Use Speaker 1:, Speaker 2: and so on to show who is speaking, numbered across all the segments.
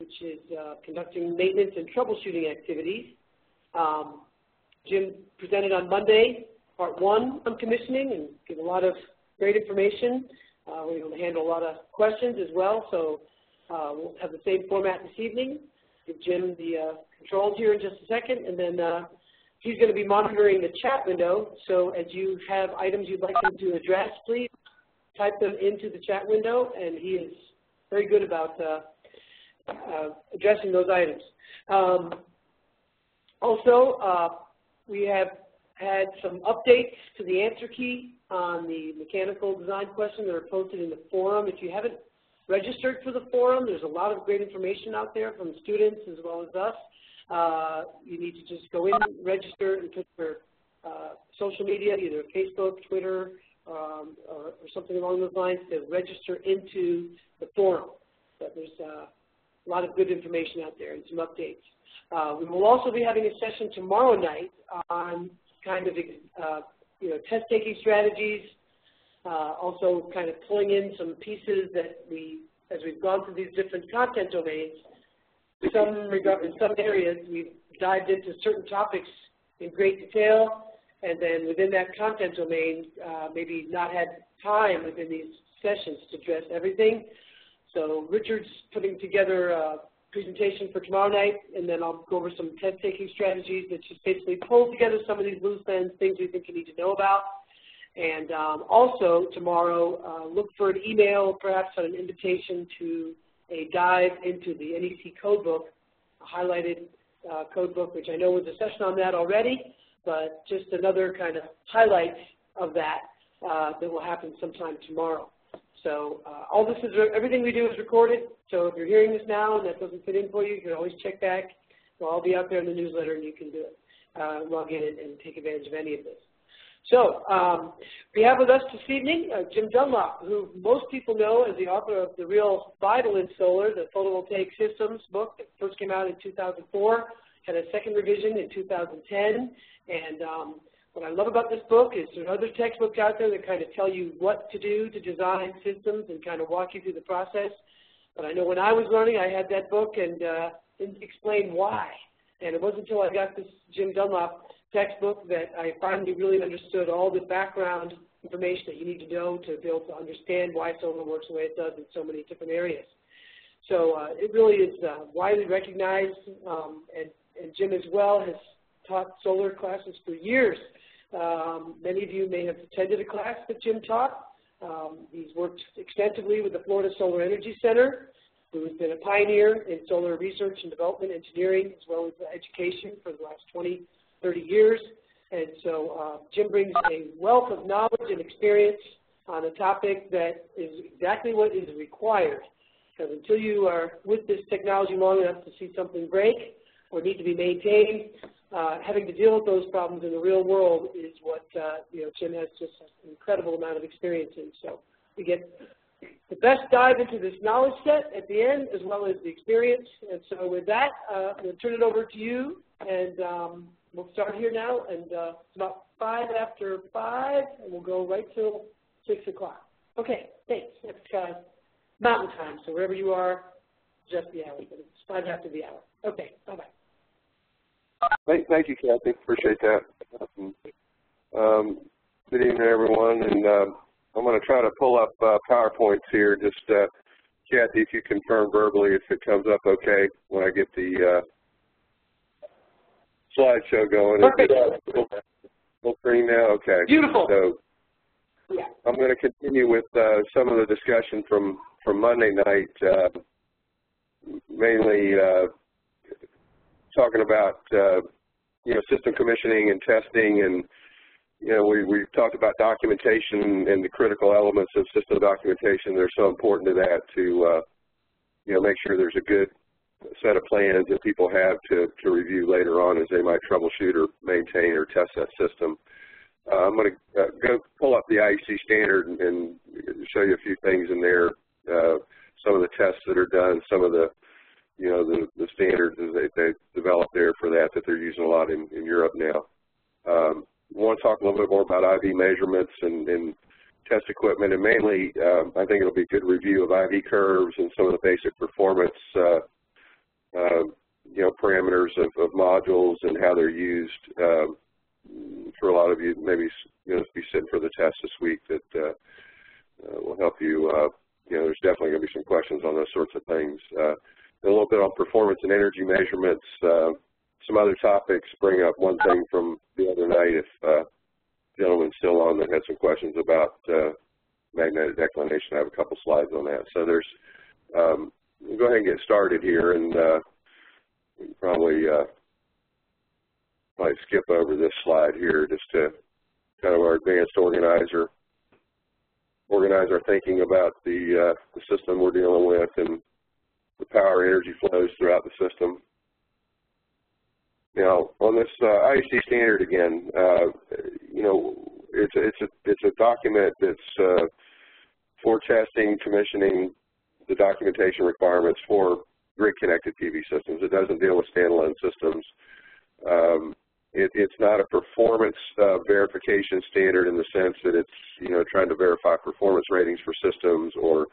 Speaker 1: which is uh, conducting maintenance and troubleshooting activities. Um, Jim presented on Monday part one on commissioning and gave a lot of great information. Uh, we're going to handle a lot of questions as well, so uh, we'll have the same format this evening. Give Jim the uh, controls here in just a second, and then uh, he's going to be monitoring the chat window. So as you have items you'd like him to address, please type them into the chat window, and he is very good about uh, addressing those items. Um, also, uh, we have had some updates to the answer key on the mechanical design question that are posted in the forum. If you haven't registered for the forum, there's a lot of great information out there from students as well as us. Uh, you need to just go in, register, and put your uh, social media, either Facebook, Twitter, um, or, or, something along those lines to register into the forum. But there's uh, a lot of good information out there and some updates. Uh, we will also be having a session tomorrow night on kind of uh, you know test-taking strategies, uh, also kind of pulling in some pieces that we, as we've gone through these different content domains, some in some areas we've dived into certain topics in great detail, and then within that content domain, uh, maybe not had time within these sessions to address everything. So Richard's putting together a presentation for tomorrow night, and then I'll go over some test-taking strategies that just basically pull together some of these loose ends, things we think you need to know about. And um, also tomorrow, uh, look for an email, perhaps on an invitation to a dive into the NEC codebook, a highlighted uh, codebook, which I know was a session on that already, but just another kind of highlight of that uh, that will happen sometime tomorrow. So uh, all this is, everything we do is recorded, so if you're hearing this now and that doesn't fit in for you, you can always check back. It'll all be out there in the newsletter and you can do it, uh, log in and, and, take advantage of any of this. So um, we have with us this evening uh, Jim Dunlop, who most people know as the author of the real Bible in solar, the photovoltaic systems book that first came out in 2004, had a second revision in 2010, and um, what I love about this book is there's other textbooks out there that kind of tell you what to do to design systems and kind of walk you through the process. But I know when I was learning, I had that book and uh, didn't explain why. And it wasn't until I got this Jim Dunlop textbook that I finally really understood all the background information that you need to know to be able to understand why solar works the way it does in so many different areas. So uh, it really is uh, widely recognized, um, and, and Jim as well has taught solar classes for years. Um, many of you may have attended a class that Jim taught. Um, he's worked extensively with the Florida Solar Energy Center, who has been a pioneer in solar research and development engineering as well as education for the last 20, 30 years. And so uh, Jim brings a wealth of knowledge and experience on a topic that is exactly what is required. Because until you are with this technology long enough to see something break or need to be maintained, having to deal with those problems in the real world is what uh, you know Jim has just an incredible amount of experience in. So we get the best dive into this knowledge set at the end as well as the experience. And so with that, uh, I'm going to turn it over to you, and um, we'll start here now. And uh, it's about five after five, and we'll go right till six o'clock. Okay, thanks. It's uh, mountain time, so wherever you are, just the hour, but it's five after the hour. Okay, bye-bye.
Speaker 2: Thank, thank you, Kathy. Appreciate that. Um, good evening, everyone. And uh, I'm going to try to pull up uh, PowerPoints here. Just, uh, Kathy, if you confirm verbally if it comes up okay when I get the uh, slideshow going.
Speaker 1: Perfect.
Speaker 2: Full, full screen now? Okay.
Speaker 1: Beautiful.
Speaker 2: So yeah. I'm going to continue with uh, some of the discussion from, from Monday night, uh, mainly talking about uh, you know system commissioning and testing, and you know we we talked about documentation and the critical elements of system documentation. They're so important to that to uh, you know make sure there's a good set of plans that people have to to review later on as they might troubleshoot or maintain or test that system. Uh, I'm going to uh, go pull up the IEC standard and, and, show you a few things in there. Uh, some of the tests that are done, some of the you know, the, the standards they, they developed there for that that they're using a lot in, in Europe now. Um, we want to talk a little bit more about IV measurements and, and test equipment, and mainly um, I think it'll be a good review of IV curves and some of the basic performance uh, uh, you know, parameters of, of, modules and how they're used. Um, for a lot of you, maybe you know, be sitting for the test this week that uh, uh, will help you. Uh, you know, there's definitely going to be some questions on those sorts of things. Uh, a little bit on performance and energy measurements. Uh, some other topics. Bring up one thing from the other night if uh, gentleman's still on that had some questions about uh, magnetic declination. I have a couple slides on that. So there's, um, we'll go ahead and get started here, and uh, probably uh, might skip over this slide here just to kind of our advanced organizer, organize our thinking about the, uh, the system we're dealing with and the power energy flows throughout the system. Now, on this uh, IEC standard again, uh, you know, it's a, it's a it's a document that's uh, for testing, commissioning the documentation requirements for grid-connected PV systems. It doesn't deal with standalone systems. Um, it, it's not a performance uh, verification standard in the sense that it's you know trying to verify performance ratings for systems or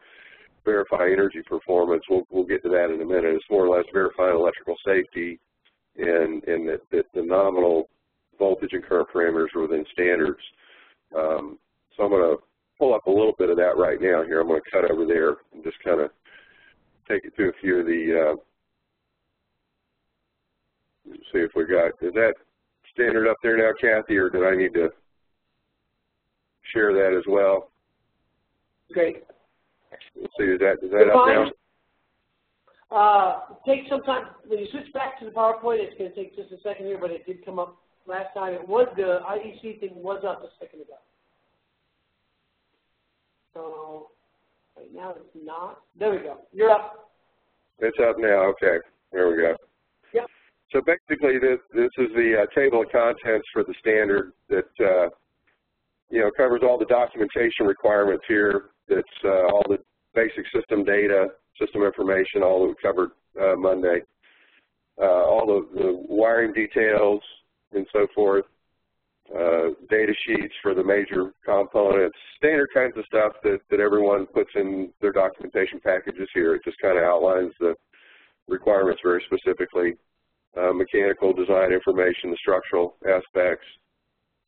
Speaker 2: verify energy performance. We'll, we'll get to that in a minute. It's more or less verifying electrical safety and, and that, that the nominal voltage and current parameters are within standards. Um, so I'm going to pull up a little bit of that right now here. I'm going to cut over there and just kind of take you through a few of the, uh, see if we got, is that standard up there now, Kathy, or did I need to share that as well?
Speaker 1: Great.
Speaker 2: Let's see, is that, is that up now?
Speaker 1: Uh, take some time, when you switch back to the PowerPoint, it's going to take just a second here, but it did come up last time. It was, the IEC thing was up a second ago. So, right now it's not. There we go. You're up.
Speaker 2: It's up now, okay. There we go.
Speaker 1: Yep.
Speaker 2: So basically this, this is the uh, table of contents for the standard that, uh, you know, covers all the documentation requirements here. That's uh, all the basic system data, system information, all that we covered uh, Monday, uh, all the, the, wiring details and so forth, uh, data sheets for the major components, standard kinds of stuff that, that everyone puts in their documentation packages here. It just kind of outlines the requirements very specifically. Uh, mechanical design information, the structural aspects,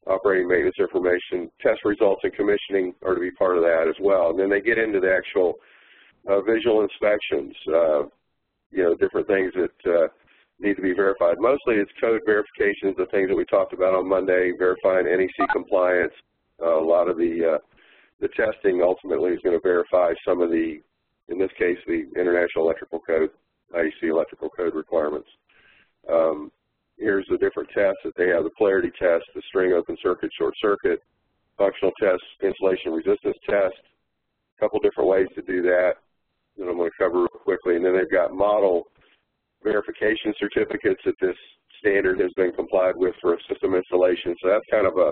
Speaker 2: operating maintenance information, test results and commissioning are to be part of that as well. And then they get into the actual uh, visual inspections, uh, you know, different things that uh, need to be verified. Mostly it's code verifications, the things that we talked about on Monday, verifying NEC compliance. Uh, a lot of the, uh, the testing ultimately is going to verify some of the, in this case, the International Electrical Code, IEC electrical code requirements. Um, here's the different tests that they have, the polarity test, the string open circuit, short circuit, functional test, insulation resistance test, a couple different ways to do that that I'm going to cover real quickly. And then they've got model verification certificates that this standard has been complied with for a system installation. So that's kind of a,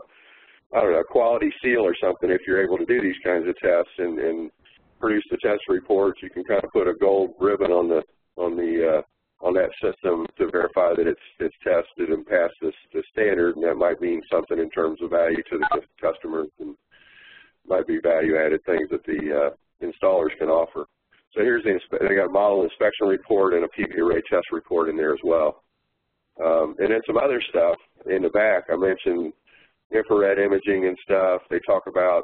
Speaker 2: I don't know, quality seal or something if you're able to do these kinds of tests and, and produce the test reports. You can kind of put a gold ribbon on the on the uh, on that system to verify that it's it's tested and passed this standard, and that might mean something in terms of value to the customers and might be value-added things that the uh, installers can offer. So here's the, they got a model inspection report and a PV array test report in there as well. Um, and then some other stuff in the back. I mentioned infrared imaging and stuff. They talk about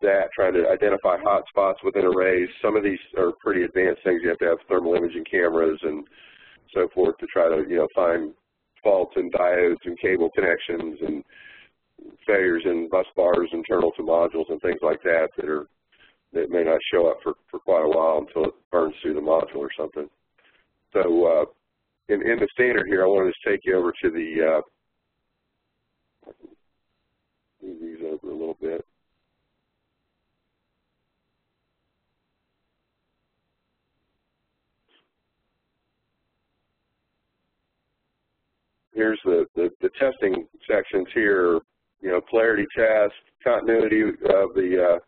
Speaker 2: that, trying to identify hot spots within arrays. Some of these are pretty advanced things. You have to have thermal imaging cameras and so forth to try to, you know, find faults in diodes and cable connections and failures in bus bars internal to modules and things like that that are that may not show up for, for quite a while until it burns through the module or something. So uh, in, in the standard here, I wanted to take you over to the, uh, move these over a little bit. Here's the, the, the testing sections here, you know, polarity test, continuity of the uh,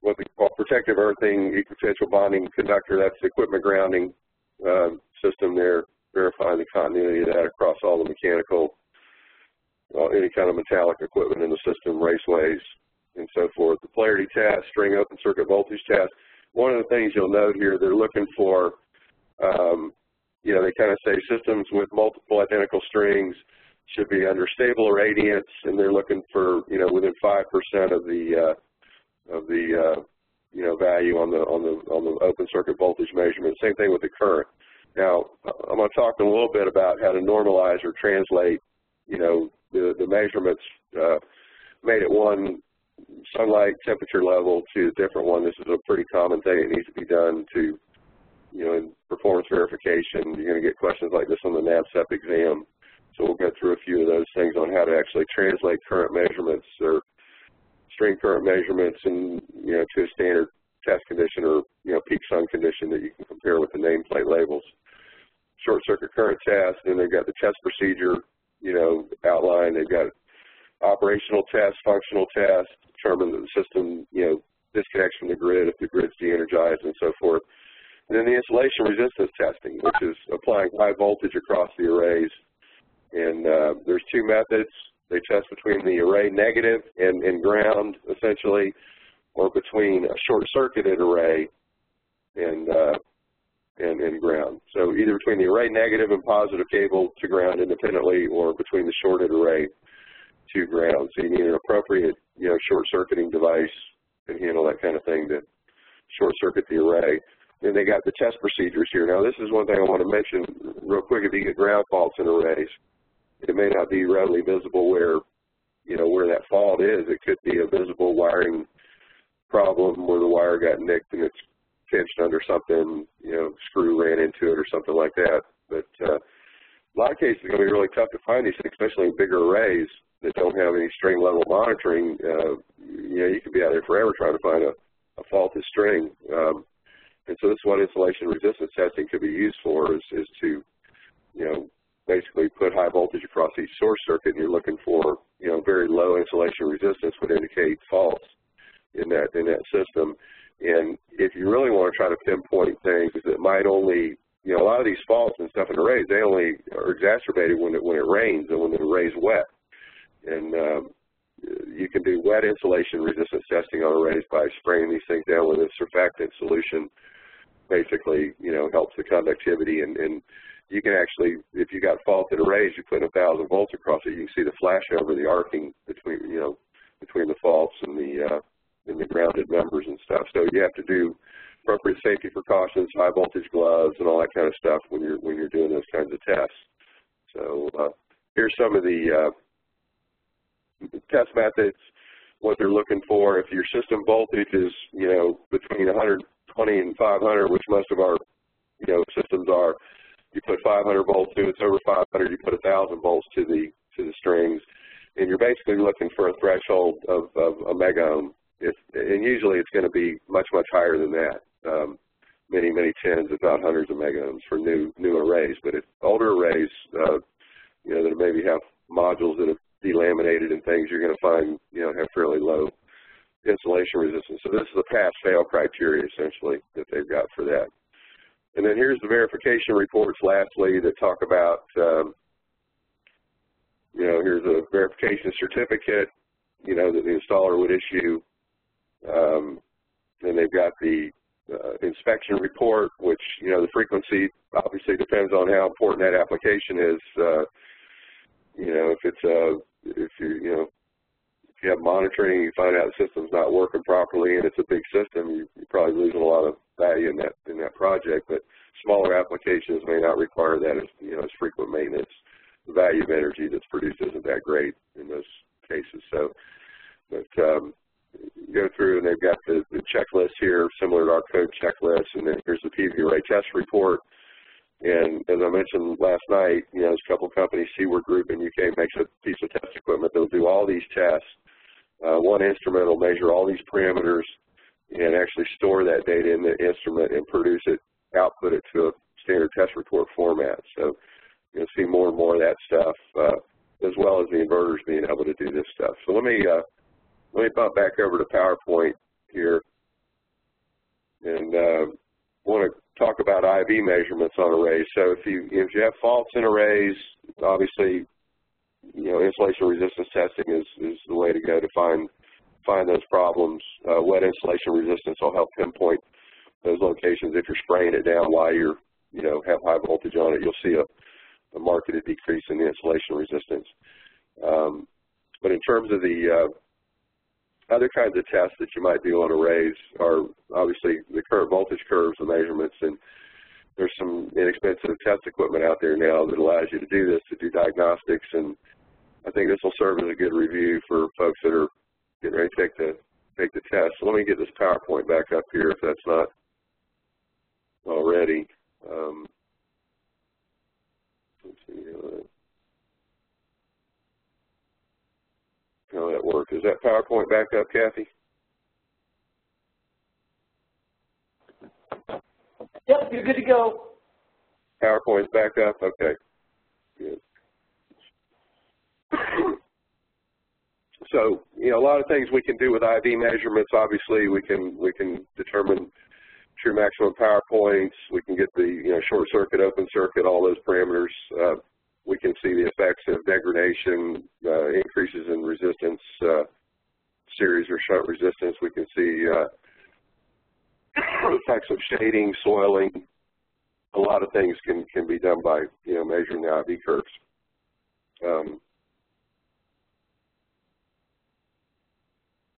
Speaker 2: what we call protective earthing, equipotential bonding conductor. That's the equipment grounding uh, system there, verifying the continuity of that across all the mechanical, any kind of metallic equipment in the system, raceways, and so forth. The polarity test, string open circuit voltage test. One of the things you'll note here, they're looking for, um, you know, they kind of say systems with multiple identical strings should be under stable irradiance, and they're looking for, you know, within 5% of the, uh, of the, uh, you know, value on the, on the, on the open circuit voltage measurement. Same thing with the current. Now, I'm going to talk a little bit about how to normalize or translate, you know, the, the measurements uh, made at one sunlight temperature level to a different one. This is a pretty common thing. It needs to be done to, you know, in performance verification. You're going to get questions like this on the NABCEP exam. So we'll go through a few of those things on how to actually translate current measurements or string current measurements and, you know, to a standard test condition or, you know, peak sun condition that you can compare with the nameplate labels. Short circuit current test, and they've got the test procedure, you know, outlined. They've got operational test, functional test, determine that the system, you know, disconnects from the grid if the grid's de-energized and so forth. And then the insulation resistance testing, which is applying high voltage across the arrays. And uh, there's two methods. They test between the array negative and, and ground, essentially, or between a short-circuited array and, uh, and, and ground. So either between the array negative and positive cable to ground independently or between the shorted array to ground. So you need an appropriate, you know, short-circuiting device to handle that kind of thing to short-circuit the array. Then they got the test procedures here. Now this is one thing I want to mention real quick. If you get ground faults in arrays, it may not be readily visible where, you know, where that fault is. It could be a visible wiring problem where the wire got nicked and it's pinched under something, you know, screw ran into it or something like that. But uh, a lot of cases it's going to be really tough to find these especially in bigger arrays that don't have any string level monitoring, uh, you know, you could be out there forever trying to find a, a faulted string. Um, and so this is what insulation resistance testing could be used for is, is to, you know, basically put high voltage across each source circuit and you're looking for, you know, very low insulation resistance would indicate faults in that, in that system. And if you really want to try to pinpoint things that might only, you know, a lot of these faults and stuff in arrays, they only are exacerbated when it, when it rains and when the array's wet. And um, you can do wet insulation resistance testing on arrays by spraying these things down with a surfactant solution. Basically, you know, helps the conductivity and, and you can actually, if you got faulted arrays, you put a thousand volts across it, you can see the flash over the arcing between, you know, between the faults and the uh, and the grounded members and stuff. So you have to do appropriate safety precautions, high voltage gloves, and all that kind of stuff when you're when you're doing those kinds of tests. So uh, here's some of the uh, test methods, what they're looking for. If your system voltage is, you know, between 120 and 500, which most of our, you know, systems are, you put 500 volts to. It's over 500, you put 1,000 volts to the to the strings, and you're basically looking for a threshold of, of a mega ohm. If, and usually it's going to be much much higher than that. Um, many many tens, if not hundreds of mega ohms for new new arrays. But if older arrays, uh, you know, that maybe have modules that have delaminated and things, you're going to find, you know, have fairly low insulation resistance. So this is the pass-fail criteria, essentially, that they've got for that. And then here's the verification reports, lastly, that talk about, um, you know, here's a verification certificate, you know, that the installer would issue. Um, and they've got the uh, inspection report, which, you know, the frequency obviously depends on how important that application is. Uh, you know, if it's a if you you know if you have monitoring, you find out the system's not working properly, and it's a big system, you, you're probably losing a lot of value in that in that project. But smaller applications may not require that as you know as frequent maintenance. The value of energy that's produced isn't that great in those cases. So, but um, go through and they've got the, the checklist here, similar to our code checklist, and then here's the PV array test report. And as I mentioned last night, you know, there's a couple of companies, Seaward Group in UK makes a piece of test equipment that'll do all these tests. Uh, one instrument will measure all these parameters and actually store that data in the instrument and produce it, output it to a standard test report format. So you'll see more and more of that stuff, uh, as well as the inverters being able to do this stuff. So let me uh, let me bump back over to PowerPoint here, and uh, want to talk about IV measurements on arrays. So if you if you have faults in arrays, obviously, you know, insulation resistance testing is is the way to go to find find those problems. Uh, wet insulation resistance will help pinpoint those locations if you're spraying it down while you're you know have high voltage on it, you'll see a, a marked decrease in the insulation resistance. Um, but in terms of the uh, other kinds of tests that you might be able to raise are obviously the current voltage curves, the measurements, and there's some inexpensive test equipment out there now that allows you to do this, to do diagnostics, and I think this will serve as a good review for folks that are getting ready to take the take the test. So let me get this PowerPoint back up here if that's not already. Um, let's see how that works. Is that PowerPoint back up, Kathy?
Speaker 1: Yep, you're good to go.
Speaker 2: PowerPoint's back up? Okay. Good. so, you know, a lot of things we can do with IV measurements. Obviously, we can we can determine true maximum power points. We can get the you know short circuit, open circuit, all those parameters. Uh, we can see the effects of degradation, uh, increases in resistance, uh, series or shunt resistance. We can see uh, effects of shading, soiling. A lot of things can can be done by you know measuring the IV curves. Um,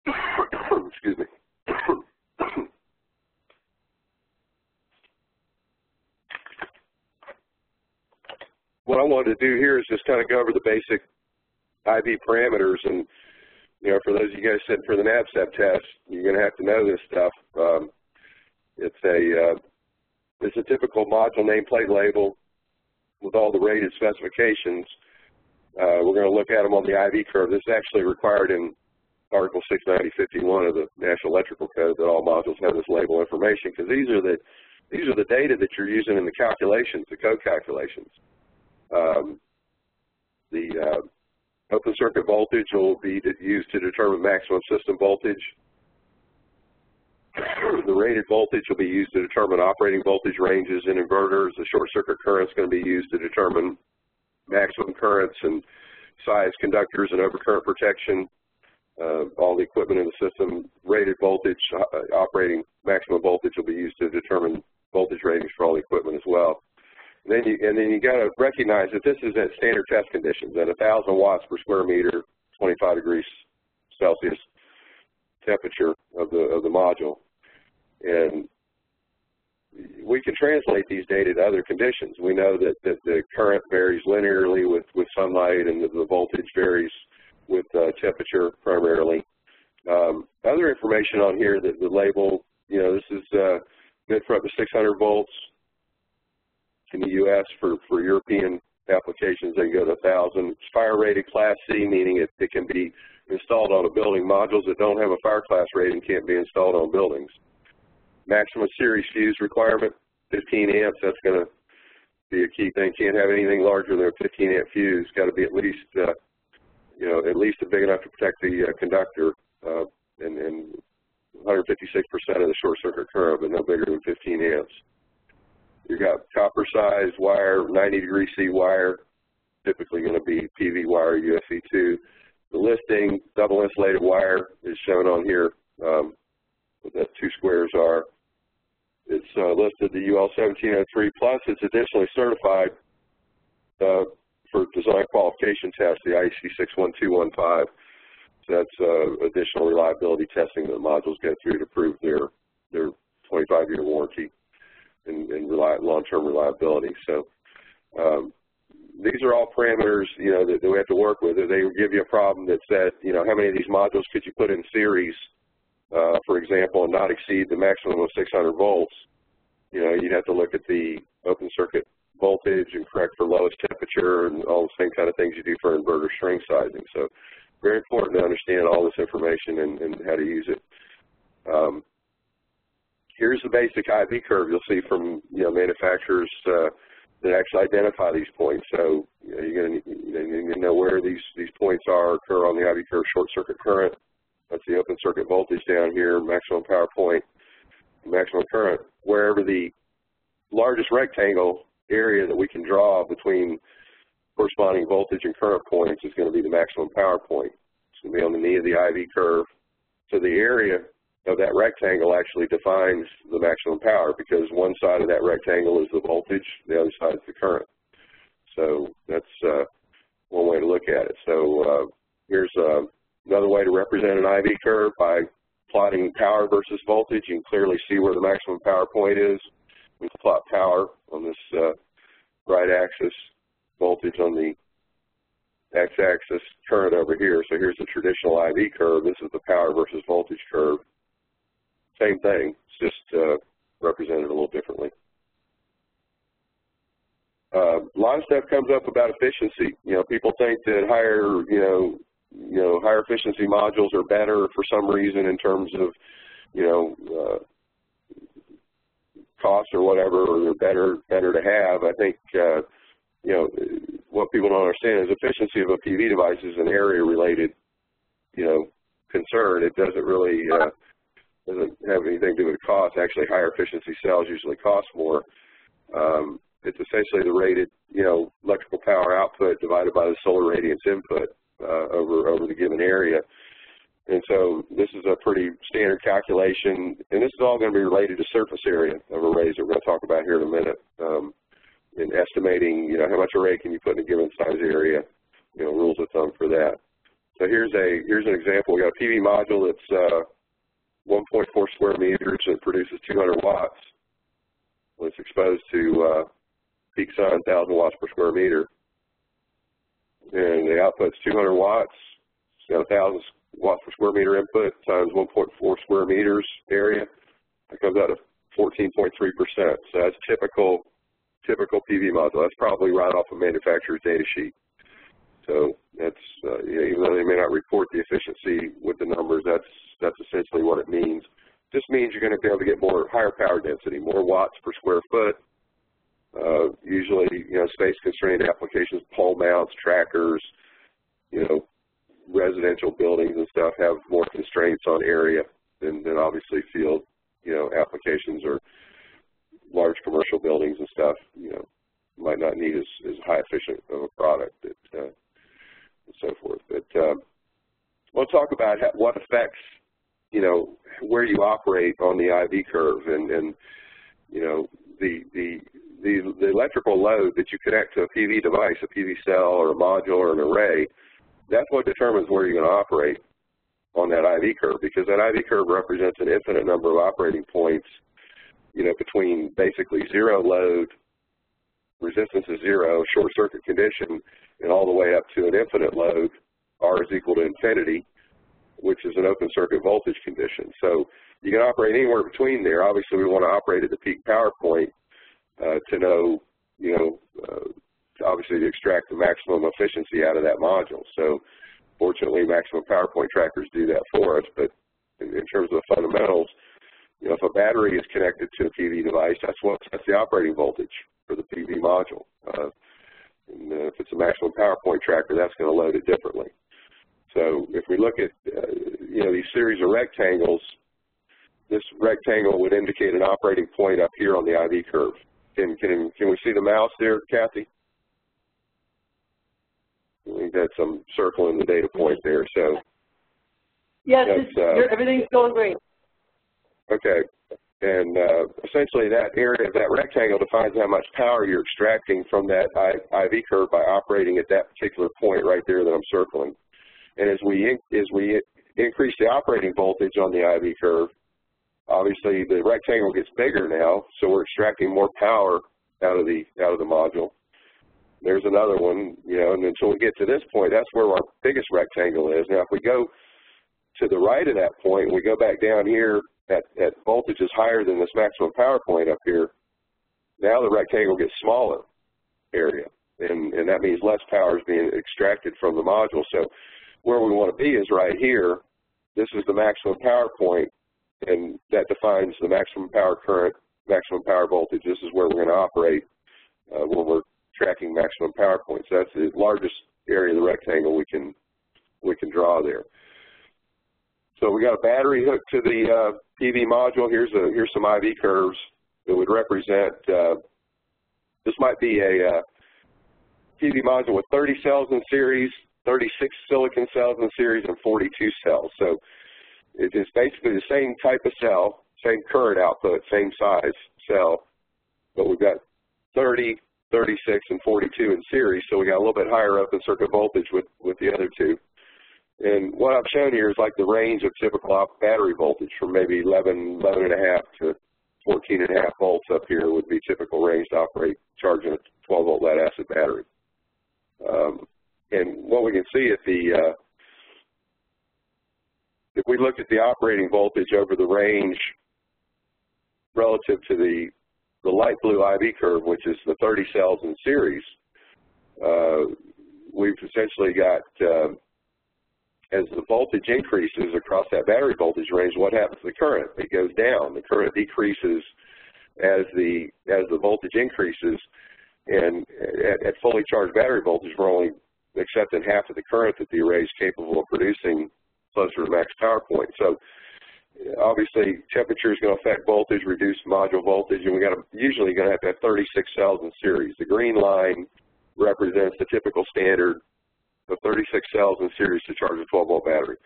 Speaker 2: excuse me. what I wanted to do here is just kind of go over the basic IV parameters and you know, for those of you guys sitting for the NABCEP test, you're going to have to know this stuff. Um, it's a uh, it's a typical module nameplate label with all the rated specifications. Uh, we're going to look at them on the IV curve. This is actually required in Article 690.51 of the National Electrical Code that all modules have this label information because these are the these are the data that you're using in the calculations, the code calculations. Um, the uh, open circuit voltage will be used to determine maximum system voltage. The rated voltage will be used to determine operating voltage ranges in inverters. The short circuit current is going to be used to determine maximum currents and size conductors and overcurrent protection. Uh, all the equipment in the system, rated voltage, uh, operating maximum voltage will be used to determine voltage ratings for all the equipment as well. And then you, and then you got to recognize that this is at standard test conditions at 1,000 watts per square meter, 25 degrees Celsius temperature of the of the module, and we can translate these data to other conditions. We know that, that the current varies linearly with, with sunlight and the, the voltage varies with uh, temperature primarily. Um, other information on here that the label, you know, this is uh, for up to 600 volts, in the U.S. for, for European applications, they go to 1,000. It's fire rated Class C, meaning it, it can be installed on a building. Modules that don't have a fire class rating can't be installed on buildings. Maximum series fuse requirement, 15 amps. That's going to be a key thing. Can't have anything larger than a 15 amp fuse. Got to be at least, uh, you know, at least big enough to protect the uh, conductor, uh, and, and 156% of the short circuit current, but no bigger than 15 amps. You got copper size wire, 90 degree C wire, typically going to be PV wire, USE2. The listing, double insulated wire is shown on here, um, what that two squares are. It's uh, listed the UL 1703 plus. It's additionally certified uh, for design qualification test, the IEC 61215. So that's uh, additional reliability testing that modules get through to prove their their 25-year warranty and, and long-term reliability. So um, these are all parameters, you know, that, that, we have to work with. They give you a problem that said, you know, how many of these modules could you put in series, uh, for example, and not exceed the maximum of 600 volts. You know, you'd have to look at the open circuit voltage and correct for lowest temperature and all the same kind of things you do for inverter string sizing. So very important to understand all this information and, and how to use it. Um, here's the basic IV curve you'll see from you know manufacturers uh, that actually identify these points. So you know, you're going to you know where these these points are occur on the IV curve. Short circuit current, that's the open circuit voltage down here. Maximum power point, maximum current. Wherever the largest rectangle area that we can draw between corresponding voltage and current points is going to be the maximum power point. It's going to be on the knee of the IV curve. So the area of that rectangle actually defines the maximum power because one side of that rectangle is the voltage, the other side is the current. So that's uh, one way to look at it. So uh, here's uh, another way to represent an IV curve by plotting power versus voltage. You can clearly see where the maximum power point is. We plot power on this uh, right axis, voltage on the x-axis, current over here. So here's the traditional IV curve. This is the power versus voltage curve. Same thing, it's just uh, represented a little differently. Uh, a lot of stuff comes up about efficiency. You know, people think that higher, you know, you know, higher efficiency modules are better for some reason in terms of, you know, uh, cost or whatever, or they're better better to have. I think, uh, you know, what people don't understand is efficiency of a PV device is an area-related, you know, concern. It doesn't really uh, doesn't have anything to do with cost. Actually, higher efficiency cells usually cost more. Um, it's essentially the rated, you know, electrical power output divided by the solar radiance input uh, over over the given area. And so this is a pretty standard calculation, and this is all going to be related to surface area of arrays that we're going to talk about here in a minute. Um, in estimating, you know, how much array can you put in a given size area, you know, rules of thumb for that. So here's a here's an example. We got a PV module that's uh, 1.4 square meters and produces 200 watts when it's exposed to uh, peak sun, 1,000 watts per square meter. And the output's 200 watts. It's got 1,000 watts per square meter input times 1.4 square meters area. That comes out to 14.3%. So that's typical typical PV module. That's probably right off a manufacturer's data sheet. So that's uh, even though they may not report the efficiency with the numbers, that's that's essentially what it means. This means you're going to be able to get more higher power density, more watts per square foot. Uh, usually, you know, space-constrained applications, pole mounts, trackers, you know, residential buildings and stuff have more constraints on area than, than obviously field, you know, applications or large commercial buildings and stuff, you know, might not need as, as high efficient of a product that, uh, and so forth. But um, we'll talk about what affects, you know, where you operate on the IV curve and, and you know, the, the, the, the electrical load that you connect to a PV device, a PV cell or a module or an array, that's what determines where you're going to operate on that IV curve because that IV curve represents an infinite number of operating points you know, between basically zero load, resistance is zero, short circuit condition, and all the way up to an infinite load, R is equal to infinity, which is an open circuit voltage condition. So you can operate anywhere between there. Obviously, we want to operate at the peak power point uh, to know, you know, uh, obviously to extract the maximum efficiency out of that module. So fortunately, maximum power point trackers do that for us, but in, in terms of the fundamentals, you know, if a battery is connected to a PV device, that's what sets the operating voltage for the PV module. Uh, and uh, if it's a maximum power point tracker, that's going to load it differently. So if we look at, uh, you know, these series of rectangles, this rectangle would indicate an operating point up here on the IV curve. Can, can, can we see the mouse there, Kathy? We've got some circling the data point there. So
Speaker 1: yes, uh, everything's going great.
Speaker 2: Okay. And uh, essentially that area of that rectangle defines how much power you're extracting from that IV curve by operating at that particular point right there that I'm circling. And as we, as we increase the operating voltage on the IV curve, obviously the rectangle gets bigger now, so we're extracting more power out of the, out of the module. There's another one, you know, and until we get to this point, that's where our biggest rectangle is. Now, if we go to the right of that point, we go back down here at, at voltages higher than this maximum power point up here, now the rectangle gets smaller area, and, and that means less power is being extracted from the module. So where we want to be is right here. This is the maximum power point, and that defines the maximum power current, maximum power voltage. This is where we're going to operate uh, when we're tracking maximum power points. That's the largest area of the rectangle we can we can draw there. So we got a battery hooked to the uh, PV module. Here's a here's some IV curves that would represent. Uh, this might be a uh, PV module with 30 cells in series, 36 silicon cells in series, and 42 cells. So it is basically the same type of cell, same current output, same size cell, but we've got 30, 36, and 42 in series, so we got a little bit higher open circuit voltage with, with the other two. And what I've shown here is like the range of typical battery voltage from maybe 11, 11 and a half to 14 and a half volts up here would be typical range to operate charging a 12 volt lead acid battery. Um, and what we can see at the, uh, if we look at the operating voltage over the range relative to the, the light blue IV curve, which is the 30 cells in series, uh, we've essentially got, uh, as the voltage increases across that battery voltage range, what happens to the current? It goes down. The current decreases as the as the voltage increases, and at, at fully charged battery voltage, we're only accepting half of the current that the array is capable of producing closer to max power point. So obviously temperature is going to affect voltage, reduce module voltage, and we got to usually going to have to have 36 cells in series. The green line represents the typical standard of 36 cells in series to charge a 12 volt battery.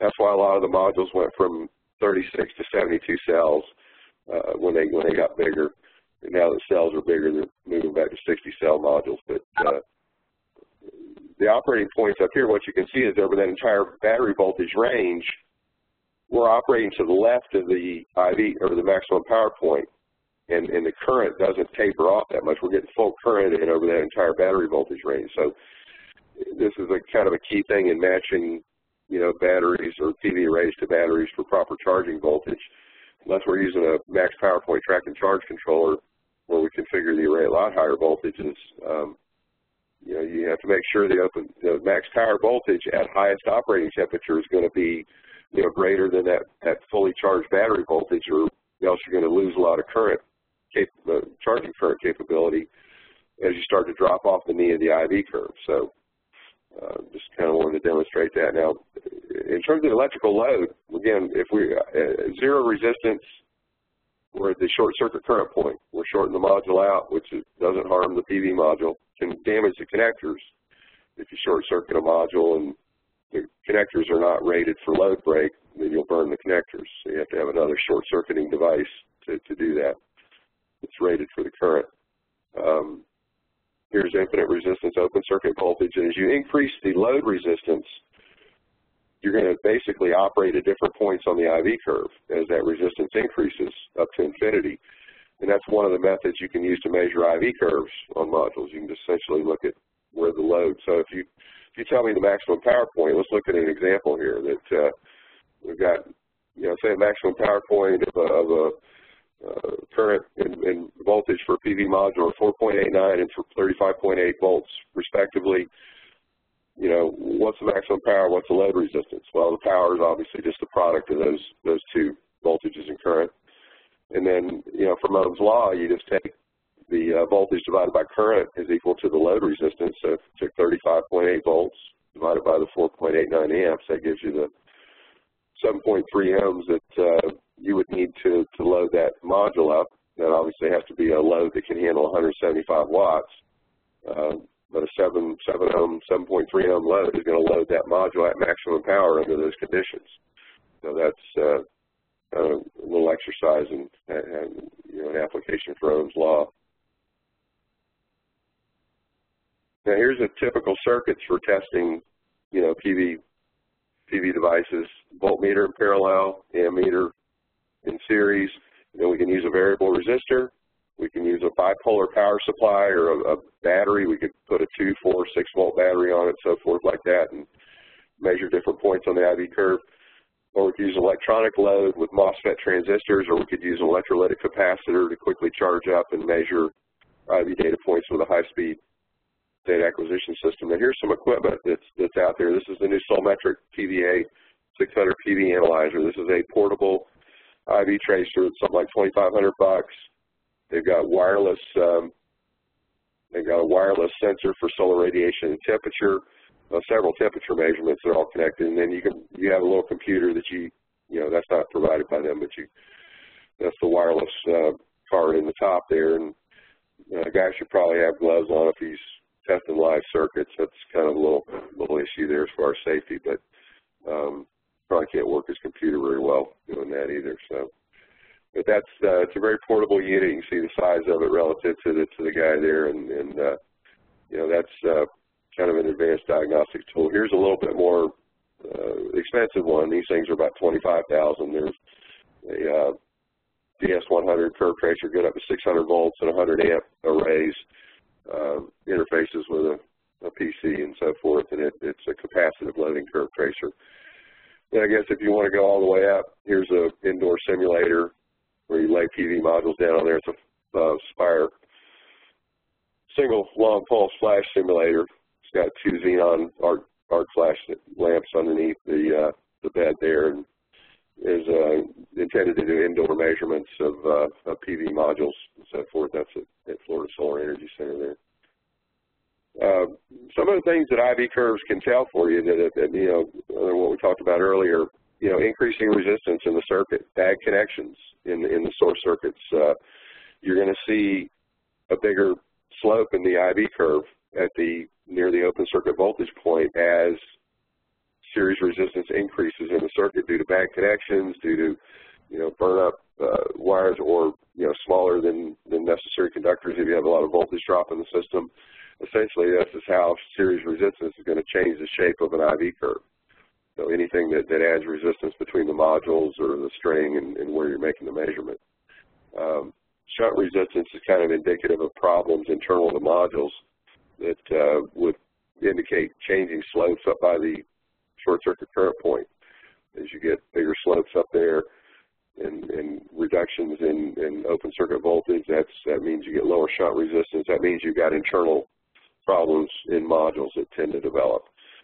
Speaker 2: That's why a lot of the modules went from 36 to 72 cells uh, when they when they got bigger. And now that cells are bigger, they're moving back to 60 cell modules. But uh, the operating points up here, what you can see is over that entire battery voltage range, we're operating to the left of the IV or the maximum power point, and, and the current doesn't taper off that much. We're getting full current in over that entire battery voltage range. So this is a kind of a key thing in matching, you know, batteries or PV arrays to batteries for proper charging voltage. Unless we're using a max power point track and charge controller where we configure the array at a lot higher voltages, um, you know, you have to make sure the open the max power voltage at highest operating temperature is going to be, you know, greater than that that fully charged battery voltage, or else you're going to lose a lot of current, cap uh, charging current capability as you start to drop off the knee of the IV curve. So, uh, just kind of wanted to demonstrate that. Now, in terms of electrical load, again, if we uh, zero resistance we're at the short circuit current point. We're shorting the module out, which is, doesn't harm the PV module, can damage the connectors if you short circuit a module and the connectors are not rated for load break, then you'll burn the connectors. So you have to have another short circuiting device to, to do that. It's rated for the current. Um, here's infinite resistance open circuit voltage, and as you increase the load resistance, you're going to basically operate at different points on the IV curve as that resistance increases up to infinity. And that's one of the methods you can use to measure IV curves on modules. You can essentially look at where the load. So if you if you tell me the maximum power point, let's look at an example here that uh, we've got, you know, say a maximum power point of a, of a uh, current and, and, voltage for PV module of 4.89 and 35.8 volts respectively you know, what's the maximum power, what's the load resistance? Well, the power is obviously just the product of those those two voltages and current. And then, you know, from Ohm's law, you just take the uh, voltage divided by current is equal to the load resistance. So if you took 35.8 volts divided by the 4.89 amps, that gives you the 7.3 ohms that uh, you would need to, to load that module up. That obviously has to be a load that can handle 175 watts. Uh, but a 7, 7 ohm, 7.3 ohm load is going to load that module at maximum power under those conditions. So that's uh, a little exercise and, and you know, an application for Ohm's law. Now here's a typical circuits for testing, you know, PV PV devices, voltmeter in parallel, ammeter in series. And then we can use a variable resistor we can use a bipolar power supply or a, a battery. We could put a 2, 4, 6 volt battery on it, so forth like that, and measure different points on the IV curve. Or we could use electronic load with MOSFET transistors, or we could use an electrolytic capacitor to quickly charge up and measure IV data points with a high-speed data acquisition system. Now here's some equipment that's, that's out there. This is the new Solmetric PVA 600 PV analyzer. This is a portable IV tracer. It's something like 2,500 bucks. They've got wireless. Um, they've got a wireless sensor for solar radiation and temperature. Uh, several temperature measurements that are all connected, and then you can you have a little computer that you you know that's not provided by them, but you that's the wireless uh, card in the top there, and uh, guy should probably have gloves on if he's testing live circuits. That's kind of a little little issue there as far as safety, but um, probably can't work his computer very well doing that either. So, but that's uh, it's a very portable unit. You can see the size of it relative to the to the guy there, and, and uh, you know that's uh, kind of an advanced diagnostic tool. Here's a little bit more uh, expensive one. These things are about twenty-five thousand. There's a uh, DS100 curve tracer, good up to 600 volts and 100 amp arrays, uh, interfaces with a, a, PC and so forth, and it, it's a capacitive loading curve tracer. I guess if you want to go all the way up, here's an indoor simulator where you lay PV modules down on there. It's a uh, Spire single long pulse flash simulator. It's got two xenon arc, arc flash lamps underneath the uh, the bed there, and is uh, intended to do indoor measurements of, uh, of PV modules and so forth. That's at, at Florida Solar Energy Center there. Uh, some of the things that IV curves can tell for you that, that you know, what we talked about earlier, you know, increasing resistance in the circuit, bad connections in, in the source circuits. Uh, you're going to see a bigger slope in the IV curve at the near the open circuit voltage point as series resistance increases in the circuit due to bad connections, due to you know burn up uh, wires or you know smaller than, than necessary conductors if you have a lot of voltage drop in the system. Essentially, this is how series resistance is going to change the shape of an IV curve. So anything that, that adds resistance between the modules or the string and, and where you're making the measurement. Um, shunt resistance is kind of indicative of problems internal to modules that uh, would indicate changing slopes up by the short circuit current point. As you get bigger slopes up there and, and reductions in, in open circuit voltage, that means you get lower shunt resistance. That means you've got internal problems in modules that tend to develop.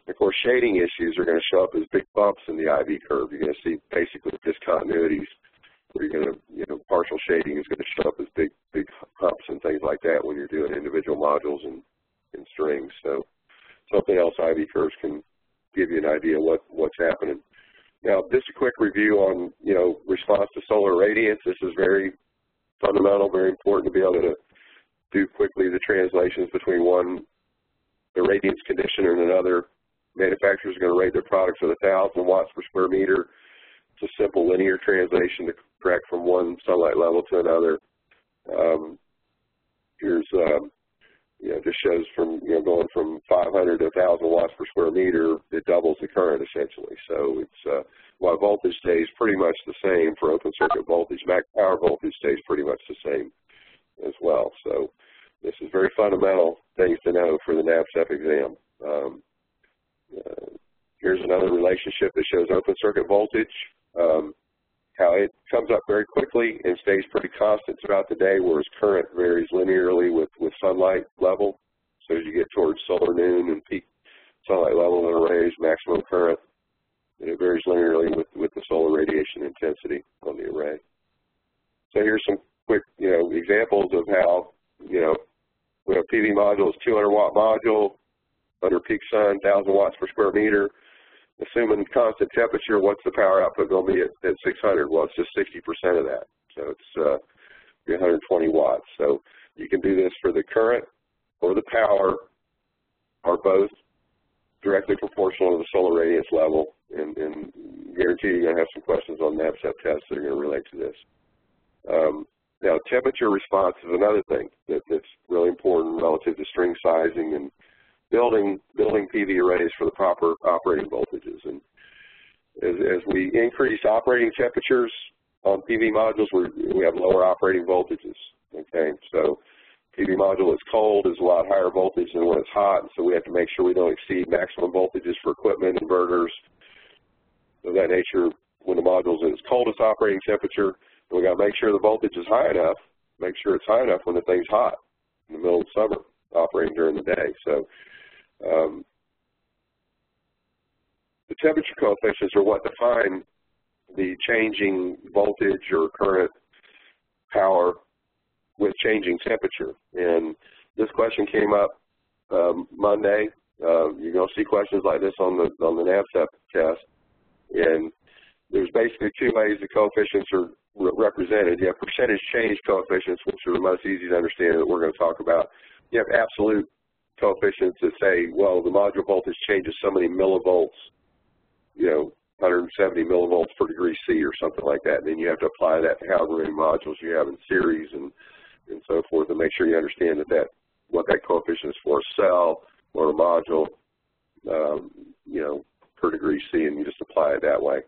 Speaker 2: Of course, shading issues are going to show up as big bumps in the IV curve. You're going to see basically discontinuities where you're going to, you know, partial shading is going to show up as big, big humps and things like that when you're doing individual modules and, and strings. So something else IV curves can give you an idea what, what's happening. Now, just a quick review on, you know, response to solar radiance. This is very fundamental, very important to be able to do quickly the translations between one irradiance condition and another. Manufacturers are going to rate their products at 1,000 watts per square meter. It's a simple linear translation to correct from one sunlight level to another. Um, here's um, you know, just shows from, you know, going from 500 to 1,000 watts per square meter, it doubles the current essentially. So it's, uh, while voltage stays pretty much the same for open circuit voltage, max power voltage stays pretty much the same as well. So this is very fundamental things to know for the NABCEP exam. Um, uh, here's another relationship that shows open circuit voltage. Um, how it comes up very quickly and stays pretty constant throughout the day, whereas current varies linearly with, with sunlight level. So as you get towards solar noon and peak sunlight level in arrays, maximum current, it varies linearly with, with the solar radiation intensity on the array. So here's some quick, you know, examples of how, you know, we have PV modules, 200 watt module, under peak sun, 1,000 watts per square meter assuming constant temperature, what's the power output going to be at, at 600? Well, it's just 60% of that. So it's uh, 120 watts. So you can do this for the current or the power are both directly proportional to the solar radiance level and, and guarantee you're going to have some questions on NABCEP tests that are going to relate to this. Um, now, temperature response is another thing that, that's really important relative to string sizing and building building PV arrays for the proper operating voltages. And as, as we increase operating temperatures on PV modules, we we have lower operating voltages. Okay, so PV module is cold is a lot higher voltage than when it's hot, so we have to make sure we don't exceed maximum voltages for equipment, inverters, of that nature. When the module is at its coldest operating temperature, we got to make sure the voltage is high enough, make sure it's high enough when the thing's hot in the middle of summer, operating during the day. So um, the temperature coefficients are what define the changing voltage or current power with changing temperature. And this question came up um, Monday. Uh, you're going to see questions like this on the on the NABCEP test. And there's basically two ways the coefficients are re represented. You have percentage change coefficients, which are the most easy to understand that we're going to talk about. You have absolute coefficients that say, well, the module voltage changes so many millivolts, you know, 170 millivolts per degree C or something like that. And then you have to apply that to however many modules you have in series and, and so forth and make sure you understand that, that what that coefficient is for a cell or a module, um, you know, per degree C and you just apply it that way.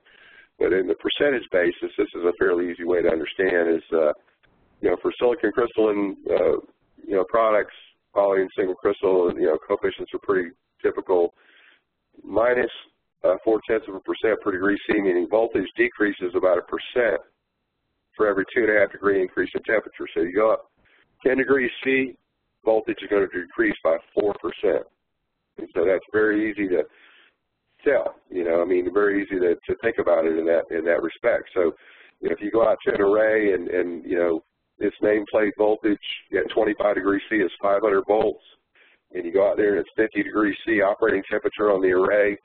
Speaker 2: But in the percentage basis, this is a fairly easy way to understand is, uh, you know, for silicon crystalline, uh, you know, products, poly and single crystal, you know, coefficients are pretty typical. Minus uh, four-tenths of a percent per degree C, meaning voltage decreases about a percent for every two and a half degree increase in temperature. So you go up 10 degrees C, voltage is going to decrease by 4%. And so that's very easy to tell, you know, I mean, very easy to, to think about it in that in that respect. So you know, if you go out to an array and, and you know, its nameplate voltage at 25 degrees C is 500 volts, and you go out there and it's 50 degrees C operating temperature on the array,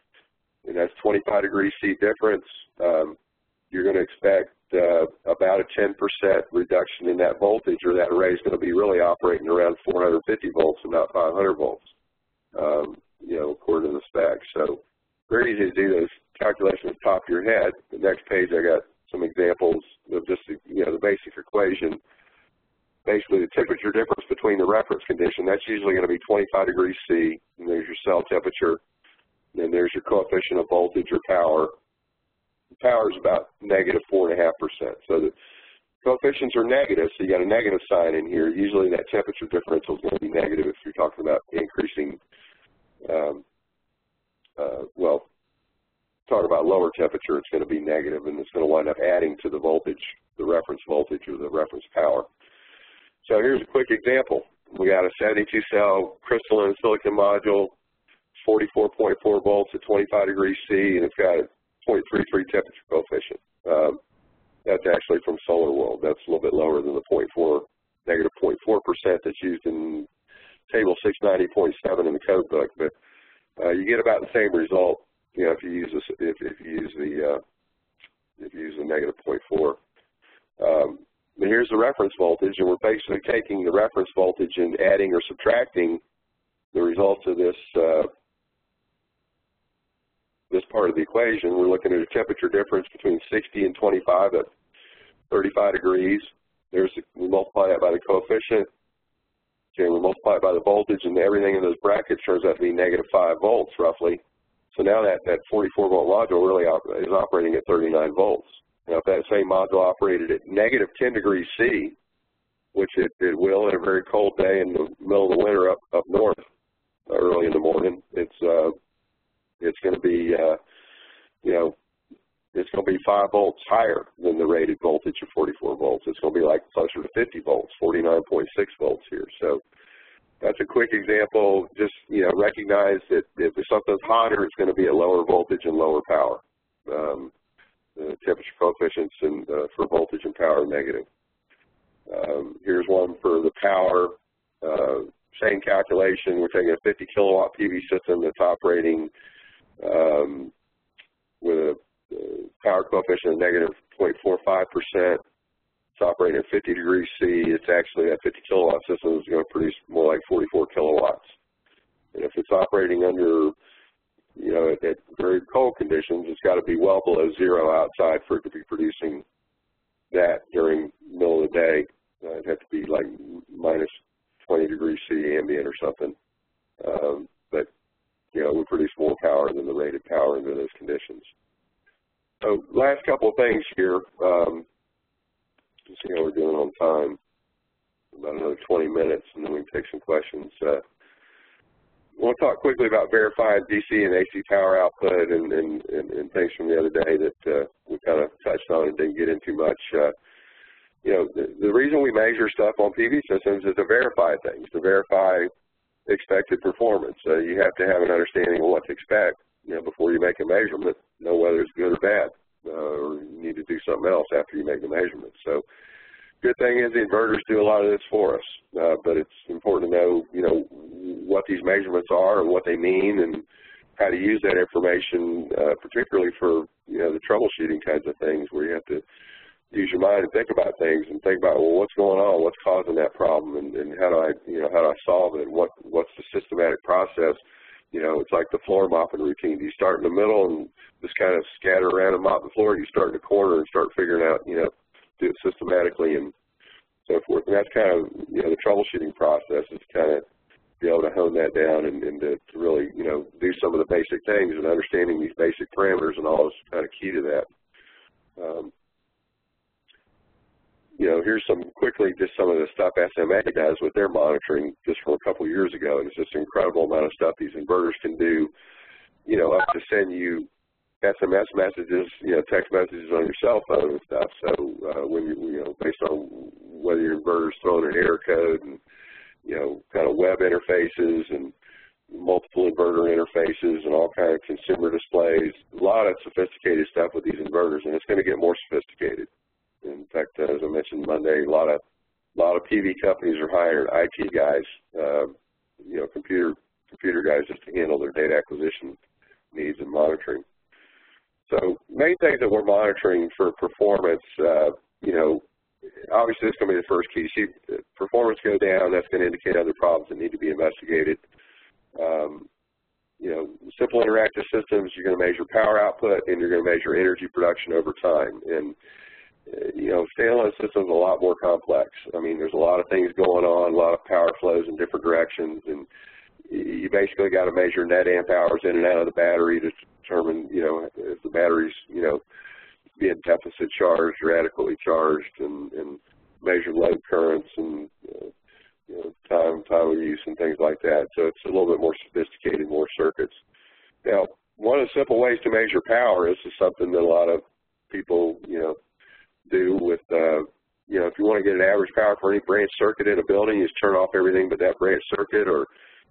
Speaker 2: and that's 25 degrees C difference, um, you're going to expect uh, about a 10% reduction in that voltage, or that array is going to be really operating around 450 volts and not 500 volts, um, you know, according to the specs. So very easy to do those calculations top of your head. The next page I got some examples of just, you know, the basic equation. Basically, the temperature difference between the reference condition, that's usually going to be 25 degrees C, and there's your cell temperature, and there's your coefficient of voltage or power. The power is about negative 4.5%. So the coefficients are negative, so you got a negative sign in here. Usually that temperature differential is going to be negative if you're talking about increasing, um, uh, well, talk about lower temperature, it's going to be negative, and it's going to wind up adding to the voltage, the reference voltage or the reference power. So here's a quick example. We got a 72-cell crystalline silicon module 44.4 volts at 25 degrees C, and it's got a 0.33 temperature coefficient. Um, that's actually from Solar World. That's a little bit lower than the 0.4, negative 0.4% that's used in table 690.7 in the code book, but uh, you get about the same result, you know, if you use this, if, if you use the uh, if you use the negative 0.4. Um, but here's the reference voltage, and we're basically taking the reference voltage and adding or subtracting the results of this uh, this part of the equation. We're looking at a temperature difference between 60 and 25 at 35 degrees. There's we multiply that by the coefficient. Okay, we multiply it by the voltage, and everything in those brackets turns out to be negative 5 volts, roughly. So now that, that 44 volt module really op is operating at 39 volts. Now if that same module operated at negative 10 degrees C, which it, it will in a very cold day in the middle of the winter up, up north early in the morning, it's uh, it's going to be, uh, you know, it's going to be 5 volts higher than the rated voltage of 44 volts. It's going to be like closer to 50 volts, 49.6 volts here. So that's a quick example. Just, you know, recognize that if something's hotter, it's going to be at lower voltage and lower power. Um, the temperature coefficients and uh, for voltage and power are negative. Um, here's one for the power. Uh, same calculation. We're taking a 50 kilowatt PV system that's operating um, with a power coefficient of negative 0.45 percent. It's operating at 50 degrees C. It's actually that 50 kilowatt system is going to produce more like 44 kilowatts. And if it's operating under, you know, at, at very cold conditions, it's got to be well below zero outside for it to be producing that during middle of the day. Uh, it'd have to be like minus 20 degrees C ambient or something. Um, but, you know, we produce more power than the rated power under those conditions. So last couple of things here. Um, let's see how we're doing on time. About another 20 minutes, and then we can take some questions. Uh, to talk quickly about verified DC and AC power output and, and, and, and things from the other day that uh, we kind of touched on and didn't get into much. Uh, you know, the, the reason we measure stuff on PV systems is to verify things, to verify expected performance. Uh, you have to have an understanding of what to expect, you know, before you make a measurement, know whether it's good or bad, uh, or you need to do something else after you make the measurement. So good thing is the inverters do a lot of this for us, uh, but it's important to know, you know, what these measurements are and what they mean and how to use that information, uh, particularly for, you know, the troubleshooting kinds of things where you have to use your mind and think about things and think about, well, what's going on, what's causing that problem, and, and how do I, you know, how do I solve it, and what, what's the systematic process. You know, it's like the floor mopping routine. You start in the middle and just kind of scatter around and mop the floor. You start in a corner and start figuring out, you know, do it systematically and so forth. And that's kind of, you know, the troubleshooting process is kind of be able to hone that down and, and to, to really, you know, do some of the basic things and understanding these basic parameters and all is kind of key to that. Um, you know, here's some quickly just some of the stuff SMA does with their monitoring just from a couple years ago. And it's just an incredible amount of stuff these inverters can do, you know, up to send you SMS messages, you know, text messages on your cell phone and stuff. So uh, when you, you know, based on whether your inverter's throwing an error code and, you know, kind of web interfaces and multiple inverter interfaces and all kind of consumer displays, a lot of sophisticated stuff with these inverters, and it's going to get more sophisticated. In fact, as I mentioned Monday, a lot of a lot of PV companies are hiring IT guys, uh, you know, computer computer guys just to handle their data acquisition needs and monitoring. So main things that we're monitoring for performance, uh, you know, obviously it's going to be the first key. See performance go down, that's going to indicate other problems that need to be investigated. Um, you know, simple interactive systems, you're going to measure power output and you're going to measure energy production over time. And you know, standalone systems a lot more complex. I mean, there's a lot of things going on, a lot of power flows in different directions, and you basically got to measure net amp hours in and out of the battery to determine, you know, if the battery's, you know, being deficit charged or adequately charged, and, and measure load currents and uh, you know, time time of use and things like that. So it's a little bit more sophisticated, more circuits. Now, one of the simple ways to measure power is something that a lot of people, you know, do with, uh, you know, if you want to get an average power for any branch circuit in a building, you just turn off everything but that branch circuit or,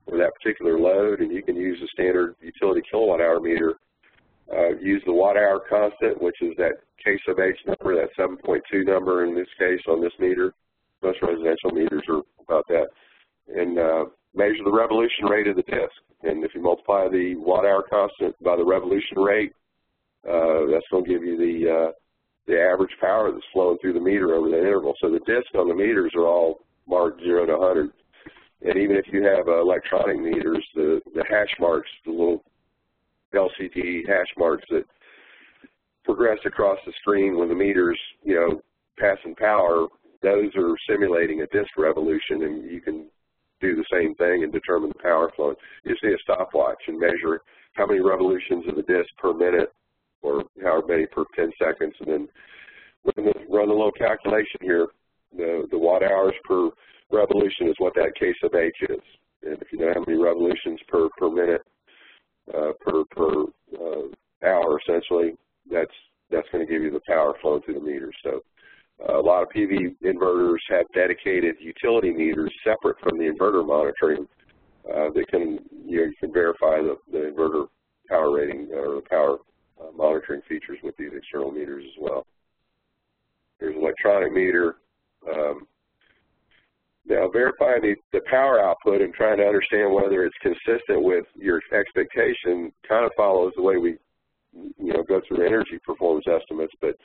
Speaker 2: or that particular load, and you can use a standard utility kilowatt hour meter. Uh, use the watt hour constant, which is that K sub H number, that 7.2 number in this case on this meter. Most residential meters are about that. And uh, measure the revolution rate of the disk. And if you multiply the watt hour constant by the revolution rate, uh, that's going to give you the uh, the average power that's flowing through the meter over that interval. So the discs on the meters are all marked 0 to 100. And even if you have uh, electronic meters, the, the hash marks, the little LCD hash marks that progress across the screen when the meter's, you know, passing power, those are simulating a disk revolution, and you can do the same thing and determine the power flow. You see a stopwatch and measure how many revolutions of the disk per minute or however many per 10 seconds, and then run a little calculation here. The, the watt hours per revolution is what that K sub H is. And if you know how many revolutions per, per minute, uh, per, per uh, hour essentially, that's, that's going to give you the power flow through the meter. So uh, a lot of PV inverters have dedicated utility meters separate from the inverter monitoring uh, that can, you, know, you can verify the, the inverter power rating or the power uh, monitoring features with these external meters as well. There's an electronic meter. Um, now verifying the, the power output and trying to understand whether it's consistent with your expectation kind of follows the way we you know, go through energy performance estimates. But,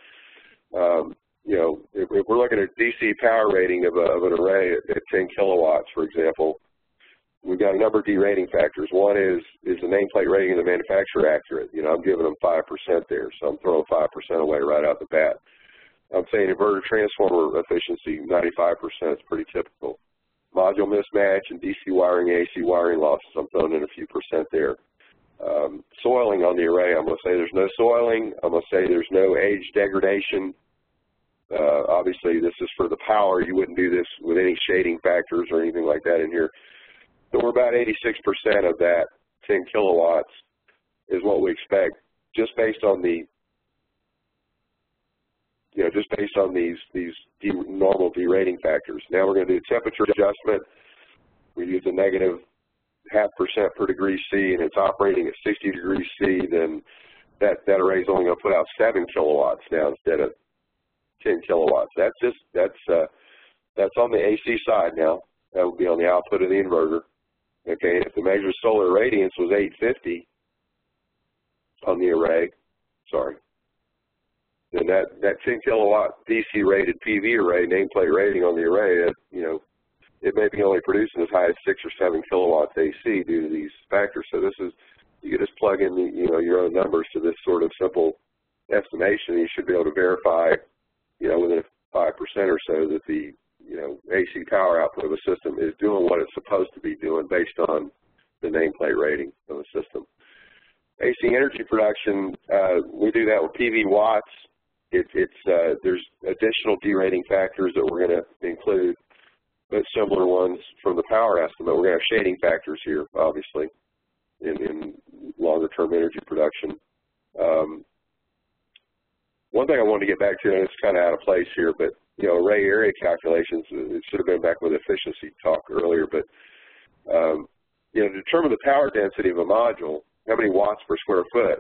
Speaker 2: um, you know, if, if, we're looking at DC power rating of, a, of an array at, at 10 kilowatts, for example, we've got a number of derating factors. One is, is the nameplate rating of the manufacturer accurate? You know, I'm giving them 5% there, so I'm throwing 5% away right out the bat. I'm saying inverter transformer efficiency, 95% is pretty typical. Module mismatch and DC wiring, AC wiring losses, I'm throwing in a few percent there. Um, soiling on the array, I'm going to say there's no soiling. I'm going to say there's no age degradation. Uh, obviously, this is for the power. You wouldn't do this with any shading factors or anything like that in here. So we're about 86% of that 10 kilowatts is what we expect just based on the you know, just based on these these de normal derating factors. Now we're going to do a temperature adjustment. We use a negative half percent per degree C, and it's operating at 60 degrees C. Then that that array is only going to put out seven kilowatts now instead of 10 kilowatts. That's just that's uh, that's on the AC side now. That would be on the output of the inverter. Okay, if the measured solar radiance was 850 on the array, sorry, then that, that 10 kilowatt DC rated PV array, nameplate rating on the array, it, you know, it may be only producing as high as 6 or 7 kilowatts AC due to these factors. So this is, you just plug in the, you know your own numbers to this sort of simple estimation. You should be able to verify, you know, within five percent or so that the you know AC power output of a system is doing what it's supposed to be doing based on the nameplate rating of the system. AC energy production, uh, we do that with PV watts. It, it's uh, there's additional derating factors that we're going to include, but similar ones from the power estimate. We're going to have shading factors here, obviously, in, in longer-term energy production. Um, one thing I wanted to get back to, and it's kind of out of place here, but you know, array area calculations. It should have been back with efficiency talk earlier, but um, you know, determine the power density of a module, how many watts per square foot.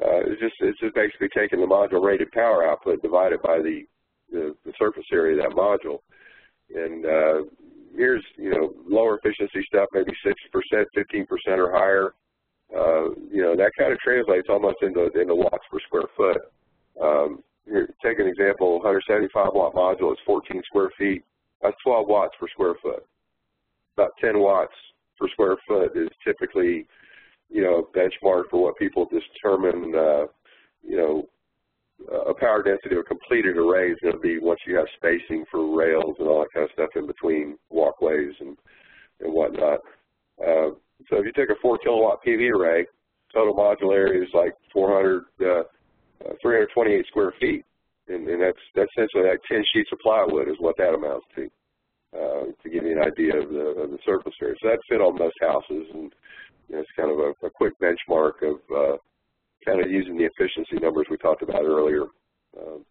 Speaker 2: Uh, it's just it's just basically taking the module rated power output divided by the the, the surface area of that module. And uh, here's you know lower efficiency stuff, maybe 60%, 15% or higher. Uh, you know that kind of translates almost into into watts per square foot. Um, here, take an example: 175 watt module is 14 square feet. That's 12 watts per square foot. About 10 watts per square foot is typically you know, benchmark for what people determine, uh, you know, a power density of a completed array is going to be once you have spacing for rails and all that kind of stuff in between walkways and, and whatnot. Uh, so if you take a 4 kilowatt PV array, total module area is like 400, uh, uh, 328 square feet. And, and that's, that's essentially like 10 sheets of plywood is what that amounts to, uh, to give you an idea of the, of the surface area. So that fit on most houses. And it's kind of a, a quick benchmark of uh, kind of using the efficiency numbers we talked about earlier. Um,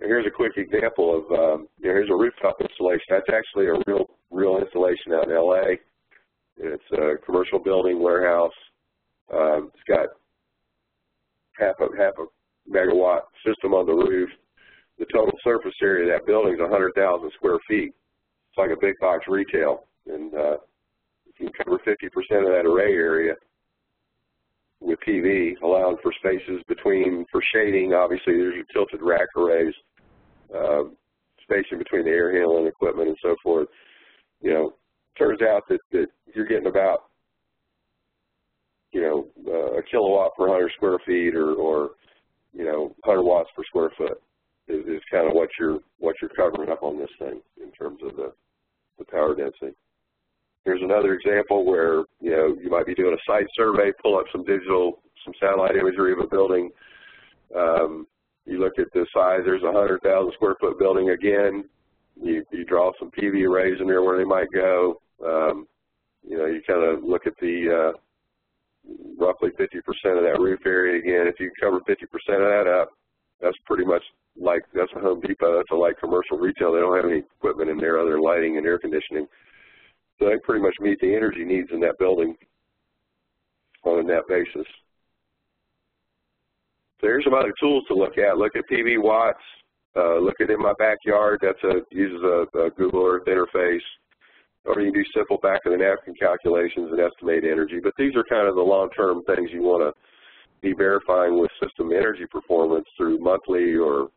Speaker 2: and here's a quick example of, um, you know, here's a rooftop installation. That's actually a real, real installation out in LA. It's a commercial building, warehouse. Um, it's got half a half a megawatt system on the roof. The total surface area of that building is 100,000 square feet. It's like a big box retail, and uh, can cover 50% of that array area with PV, allowing for spaces between, for shading, obviously there's your tilted rack arrays, uh, spacing between the air handling equipment and so forth. You know, turns out that, that you're getting about, you know, uh, a kilowatt per 100 square feet or, or, you know, 100 watts per square foot is, is kind of what you're, what you're covering up on this thing in terms of the, the power density. Here's another example where, you know, you might be doing a site survey, pull up some digital, some satellite imagery of a building. Um, you look at the size, there's a 100,000 square foot building again. You, you draw some PV arrays in there where they might go. Um, you know, you kind of look at the uh, roughly 50% of that roof area again. If you cover 50% of that up, that's pretty much like, that's a Home Depot, that's a light commercial retail. They don't have any equipment in there other lighting and air conditioning. So they pretty much meet the energy needs in that building on a net basis. So here's some other tools to look at. Look at PV watts. Uh, look at in my backyard. That's a uses a, a, Google Earth interface. Or you can do simple back of the napkin calculations and estimate energy. But these are kind of the long-term things you want to be verifying with system energy performance through monthly or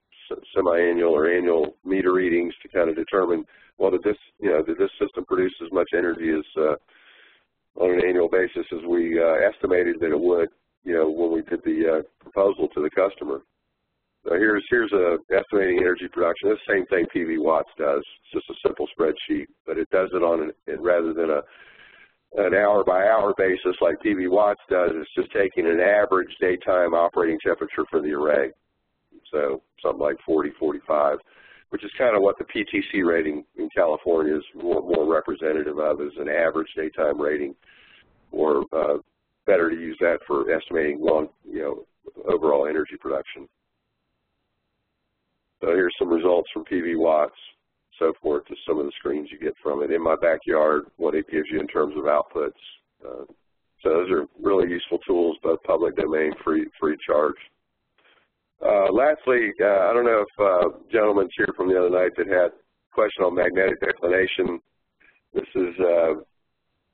Speaker 2: semi-annual or annual meter readings to kind of determine well, did this, you know, did this system produce as much energy as uh, on an annual basis as we uh, estimated that it would, you know, when we did the uh, proposal to the customer. So here's here's a estimating energy production. The same thing PV Watts does. It's just a simple spreadsheet, but it does it on an, rather than a an hour by hour basis like PV Watts does. It's just taking an average daytime operating temperature for the array. So something like 40, 45 which is kind of what the PTC rating in California is more, more representative of as an average daytime rating, or uh, better to use that for estimating long, you know, overall energy production. So here's some results from PV watts, so forth, to some of the screens you get from it. In my backyard, what it gives you in terms of outputs. Uh, so those are really useful tools, both public domain, free, free charge. Uh, lastly, uh, I don't know if uh, gentlemen's here from the other night that had a question on magnetic declination. This is uh,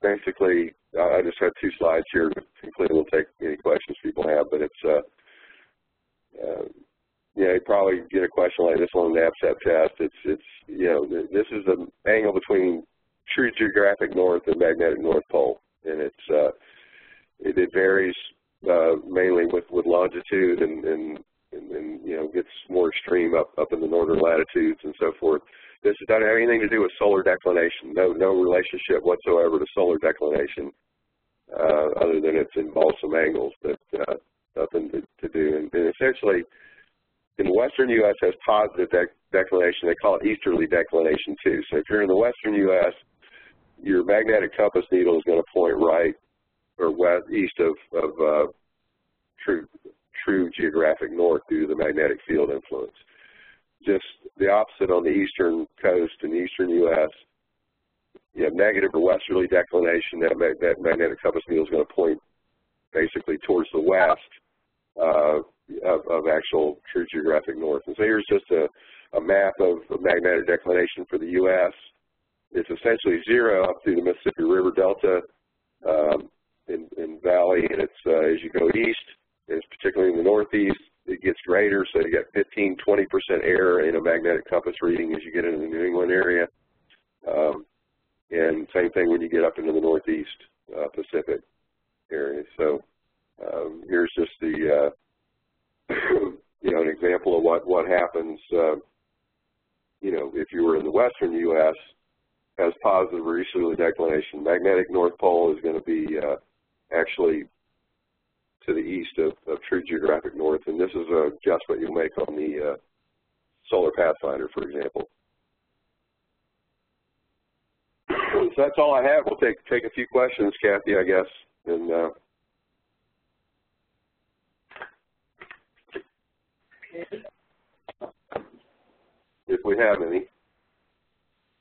Speaker 2: basically, I just have two slides here. Hopefully we'll take any questions people have, but it's, uh, uh, yeah, you probably get a question like this one on the NABCEP test. It's, it's, you know, this is an angle between true geographic north and magnetic north pole, and it's, uh, it, it varies latitude and, and, and, and, you know, gets more extreme up, up in the northern latitudes and so forth. This doesn't have anything to do with solar declination. No, no relationship whatsoever to solar declination, uh, other than it's involves some angles, but uh, nothing to, to do. And, and essentially, in the western U.S. has positive dec declination. They call it easterly declination too. So if you're in the western U.S., your magnetic compass needle is going to point right or west east of, of uh, true true geographic north due to the magnetic field influence just the opposite on the eastern coast in the eastern U.S. You have negative or westerly declination. That, mag that magnetic compass needle is going to point basically towards the west uh, of, of, actual true geographic north. And so here's just a, a map of, magnetic declination for the U.S. It's essentially zero up through the Mississippi River Delta um, in, in valley, and it's uh, as you go east, it's particularly in the northeast, it gets greater, so you get 15, 20% error in a magnetic compass reading as you get into the New England area. Um, and same thing when you get up into the Northeast uh, Pacific area. So um, here's just the, uh, you know, an example of what, what happens, uh, you know, if you were in the western U.S., has positive or declination. Magnetic North Pole is going to be uh, actually to the east of, of true geographic north, and this is a adjustment you'll make on the uh, Solar Pathfinder, for example. so that's all I have. We'll take take a few questions, Kathy, I guess, and uh, if we have any.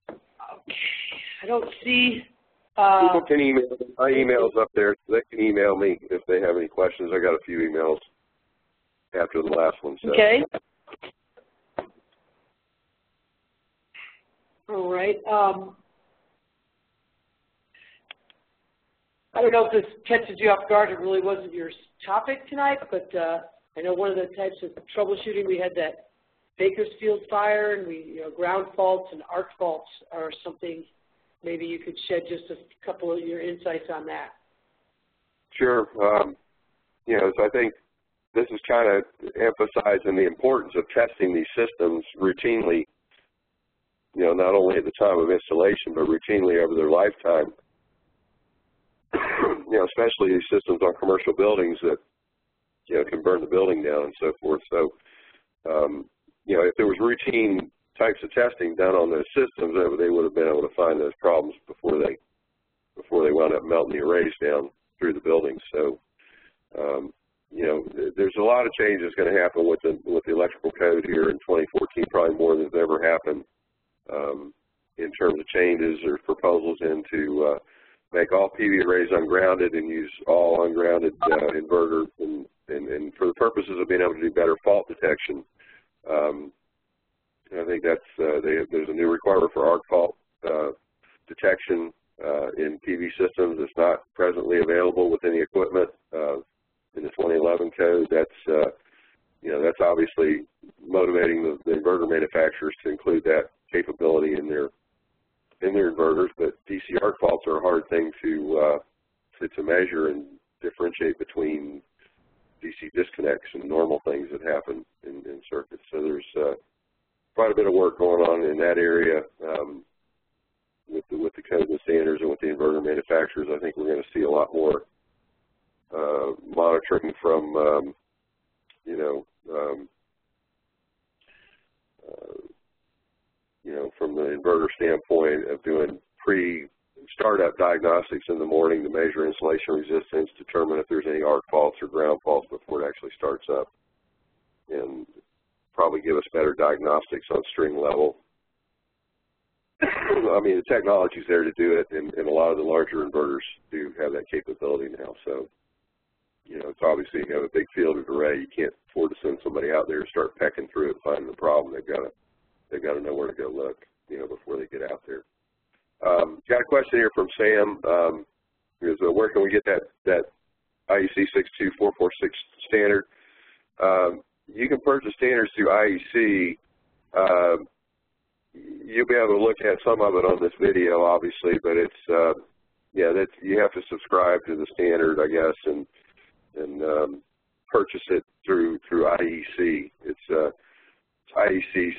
Speaker 1: Okay. I don't see
Speaker 2: People can email, my email's up there. So they can email me if they have any questions. I got a few emails after the last one. So.
Speaker 1: Okay. All right. Um, I don't know if this catches you off guard. It really wasn't your topic tonight, but uh, I know one of the types of troubleshooting we had that Bakersfield fire, and we you know ground faults and arc faults are something maybe you could shed just a couple of your insights on that.
Speaker 2: Sure. Um, you know, so I think this is kind of emphasizing the importance of testing these systems routinely, you know, not only at the time of installation, but routinely over their lifetime. you know, especially these systems on commercial buildings that, you know, can burn the building down and so forth. So, um, you know, if there was routine types of testing done on those systems, they would have been able to find those problems before they before they wound up melting the arrays down through the buildings. So, um, you know, there's a lot of changes going to happen with the with the electrical code here in 2014, probably more than has ever happened um, in terms of changes or proposals into uh, make all PV arrays ungrounded and use all ungrounded uh, inverters, and, and, and for the purposes of being able to do better fault detection. Um, I think that's uh, they, there's a new requirement for arc fault uh, detection uh, in PV systems. It's not presently available with any equipment uh, in the 2011 code. That's uh, you know that's obviously motivating the, the inverter manufacturers to include that capability in their in their inverters. But DC arc faults are a hard thing to uh, to, to measure and differentiate between DC disconnects and normal things that happen in, in circuits. So there's uh, quite a bit of work going on in that area um, with the with the code and standards and with the inverter manufacturers. I think we're going to see a lot more uh, monitoring from um, you know um, uh, you know from the inverter standpoint of doing pre startup diagnostics in the morning to measure insulation resistance, determine if there's any arc faults or ground faults before it actually starts up. And probably give us better diagnostics on string level. I mean, the technology is there to do it, and, and, a lot of the larger inverters do have that capability now. So, you know, it's obviously you have a big fielded array. You can't afford to send somebody out there to start pecking through it, finding the problem. They've got to they've got to know where to go look, you know, before they get out there. Um, got a question here from Sam. Um, is uh, where can we get that that IEC 62446 standard? Um, you can purchase standards through IEC. Uh, you'll be able to look at some of it on this video, obviously, but it's uh, yeah, you have to subscribe to the standard, I guess, and and um, purchase it through through IEC. It's uh, IEC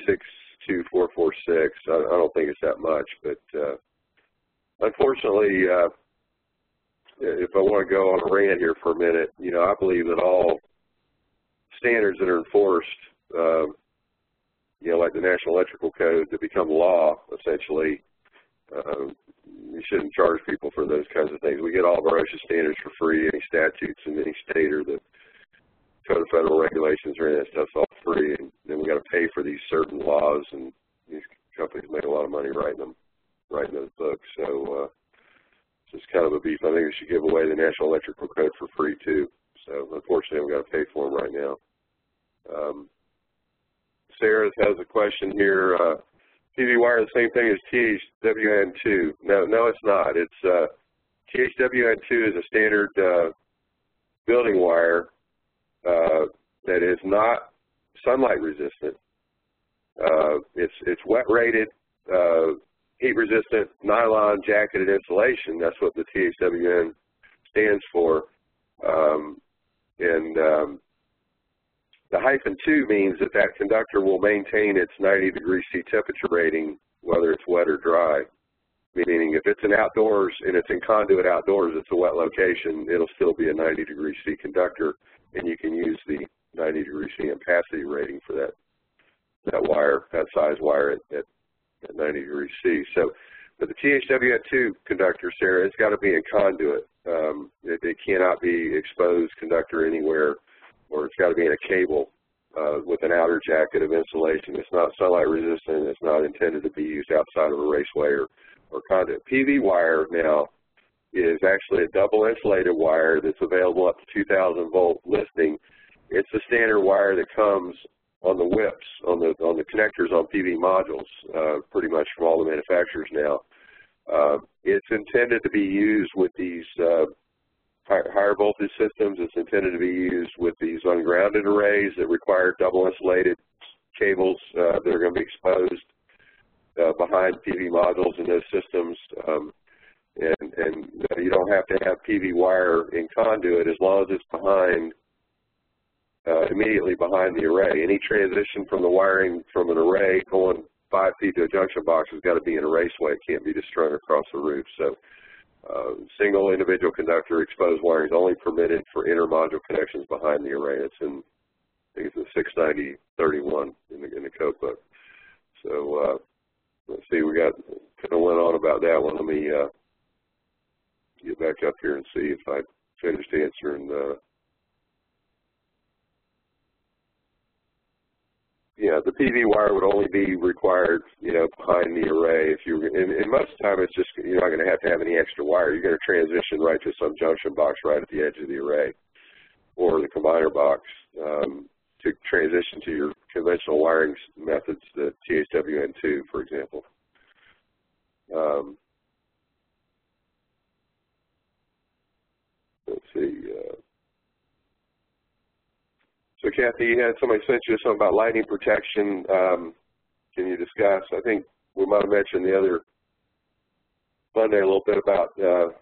Speaker 2: 62446. I, I don't think it's that much, but uh, unfortunately, uh, if I want to go on a rant here for a minute, you know, I believe that all standards that are enforced, uh, you know, like the National Electrical Code, to become law, essentially, uh, you shouldn't charge people for those kinds of things. We get all of our OSHA standards for free. Any statutes in any state or the Code of Federal Regulations or any of that stuff's all free, and then we got to pay for these certain laws, and these companies make a lot of money writing them, writing those books. So uh, it's kind of a beef. I think we should give away the National Electrical Code for free too. So unfortunately, we got to pay for them right now. Um, Sarah has a question here. Uh, PV wire the same thing as THWN2? No, no, it's not. It's uh, THWN2 is a standard uh, building wire uh, that is not sunlight resistant. Uh, it's it's wet rated, uh, heat resistant nylon jacketed insulation. That's what the THWN stands for. Um, and um, the hyphen 2 means that that conductor will maintain its 90 degree C temperature rating whether it's wet or dry. Meaning if it's an outdoors and it's in conduit outdoors, it's a wet location, it'll still be a 90 degree C conductor and you can use the 90 degree C ampacity rating for that that wire, that size wire at, at, at 90 degrees C. So, but the THWN2 conductor, Sarah, it's got to be in conduit. Um, it, it cannot be exposed conductor anywhere, or it's got to be in a cable uh, with an outer jacket of insulation. It's not sunlight resistant. It's not intended to be used outside of a raceway or, or conduit. PV wire now is actually a double insulated wire that's available up to 2,000 volt listing. It's the standard wire that comes on the whips, on the on the connectors on PV modules, uh, pretty much from all the manufacturers now. Uh, it's intended to be used with these uh, higher voltage systems. It's intended to be used with these ungrounded arrays that require double insulated cables uh, that are going to be exposed uh, behind PV modules in those systems. Um, and, and you don't have to have PV wire in conduit as long as it's behind, uh, immediately behind the array. Any transition from the wiring from an array going five feet to a junction box has got to be in a raceway. It can't be just strung across the roof. So uh, single individual conductor exposed wiring is only permitted for intermodule connections behind the array. It's in, I think it's in 690.31 in the, in the code book. So uh, let's see, we got kind of went on about that one. Let me uh, get back up here and see if I finished answering the yeah, the PV wire would only be required, you know, behind the array. If you, and, and most of the time, it's just you're not going to have to have any extra wire. You're going to transition right to some junction box right at the edge of the array, or the combiner box um, to transition to your conventional wiring methods, the THWN2, for example. Um, let's see. Uh, so Kathy, you had somebody sent you something about lightning protection. Um, can you discuss? I think we might have mentioned the other Monday a little bit about uh,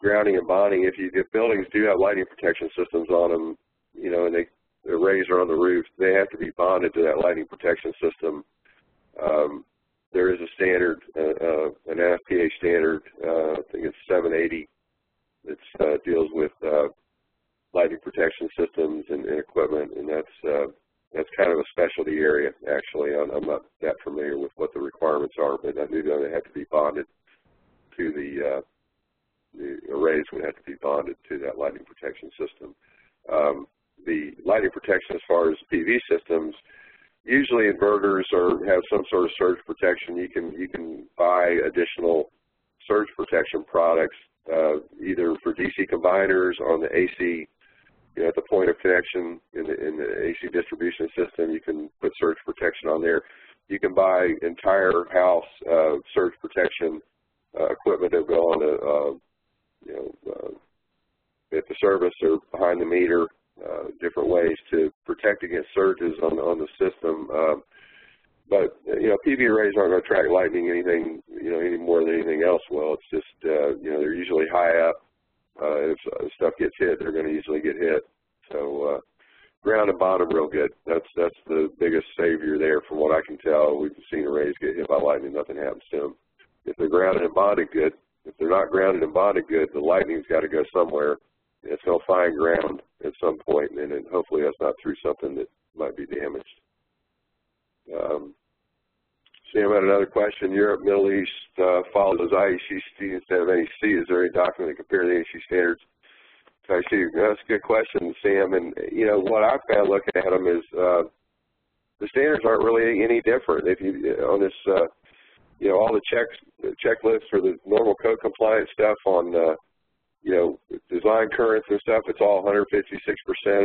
Speaker 2: grounding and bonding. If you if buildings do have lightning protection systems on them, you know, and they the arrays are on the roof, they have to be bonded to that lightning protection system. Um, there is a standard, uh, uh, an NFPA standard, uh, I think it's 780, that uh, deals with uh, lighting protection systems and, and equipment, and that's uh, that's kind of a specialty area. Actually, I'm, I'm, not that familiar with what the requirements are, but I do know they have to be bonded to the uh, the arrays would have to be bonded to that lighting protection system. Um, the lighting protection, as far as PV systems, usually inverters or have some sort of surge protection. You can you can buy additional surge protection products uh, either for DC combiners on the AC you know, at the point of connection in the, in the AC distribution system, you can put surge protection on there. You can buy entire house uh, surge protection uh, equipment that go on a, uh, you know, uh, at the service or behind the meter, uh, different ways to protect against surges on, on the system. Um, but you know, PV arrays aren't going to track lightning anything, you know, any more than anything else will. It's just, uh, you know, they're usually high up uh, if stuff gets hit, they're going to easily get hit. So uh, ground and bottom real good. That's that's the biggest savior there from what I can tell. We've seen arrays get hit by lightning, nothing happens to them. If they're grounded and bonded good, if they're not grounded and bonded good, the lightning's got to go somewhere. It's going to find ground at some point, and, and hopefully that's not through something that might be damaged. Um, Sam had another question. Europe, Middle East uh, follows IEC instead of NEC. Is there any document that compare the NEC standards I see. That's a good question, Sam. And you know what I found looking at them is uh, the standards aren't really any different. If you on this, uh, you know, all the checks, checklists for the normal code compliance stuff on, uh, you know, design currents and stuff. It's all 156%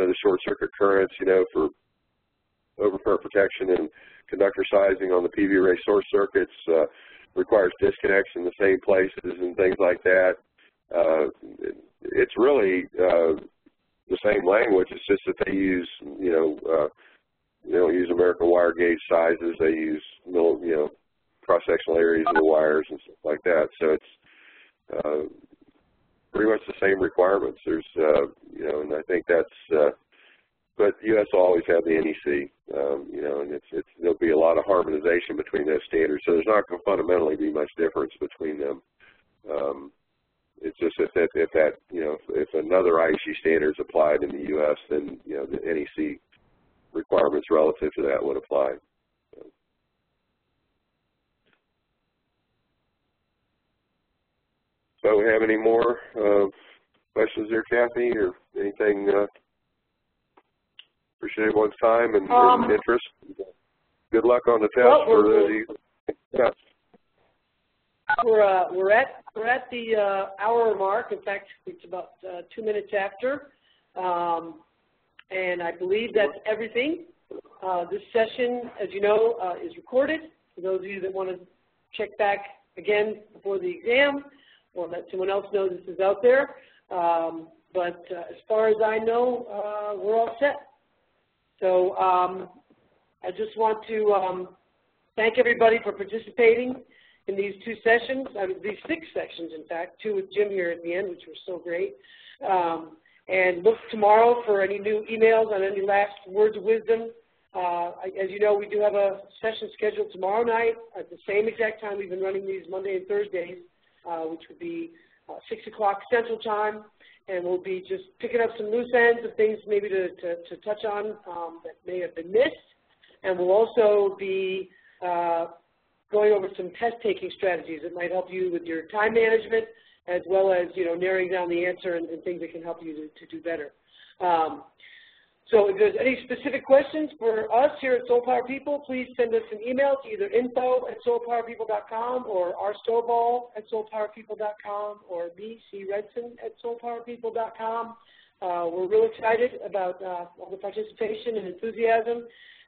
Speaker 2: of the short circuit currents. You know, for overcurrent protection and conductor sizing on the PV array source circuits. Uh, requires disconnects in the same places and things like that. Uh, it's really uh, the same language. It's just that they use, you know, uh, they don't use American wire gauge sizes. They use, you know, cross-sectional areas of the wires and stuff like that. So it's uh, pretty much the same requirements. There's, uh, you know, and I think that's, uh, but the U.S. will always have the NEC, um, you know, and it's, it's, there'll be a lot of harmonization between those standards. So there's not going to fundamentally be much difference between them. Um, it's just if that, if that you know if, if another IEC standard is applied in the U.S., then you know the NEC requirements relative to that would apply. So, we have any more uh, questions there, Kathy, or anything? Uh, appreciate everyone's time and, um, and, interest. Good luck on the test
Speaker 1: well,
Speaker 2: for the.
Speaker 1: We're uh, we're at we're at the uh, hour mark. In fact, it's about uh, two minutes after, um, and I believe that's everything. Uh, this session, as you know, uh, is recorded. For those of you that want to check back again before the exam, or let someone else know this is out there. Um, but uh, as far as I know, we're all set. So um, I just want to um, thank everybody for participating in these two sessions, I mean, these six sessions, in fact, two with Jim here at the end, which were so great. Um, and look tomorrow for any new emails on any last words of wisdom. Uh, as you know, we do have a session scheduled tomorrow night at the same exact time we've been running these Monday and Thursdays, uh, which would be uh, 6 o'clock Central Time. And we'll be just picking up some loose ends of things maybe to, to, to touch on um, that may have been missed. And we'll also be uh, going over some test-taking strategies that might help you with your time management as well as, you know, narrowing down the answer and, and things that can help you to, to do better. Um, so if there's any specific questions for us here at SolPowerPeople, please send us an email to either info at solpowerpeople.com or rstovall at solpowerpeople.com or me, C. Redson, at solpowerpeople.com. Uh, we're real excited about uh, all the participation and enthusiasm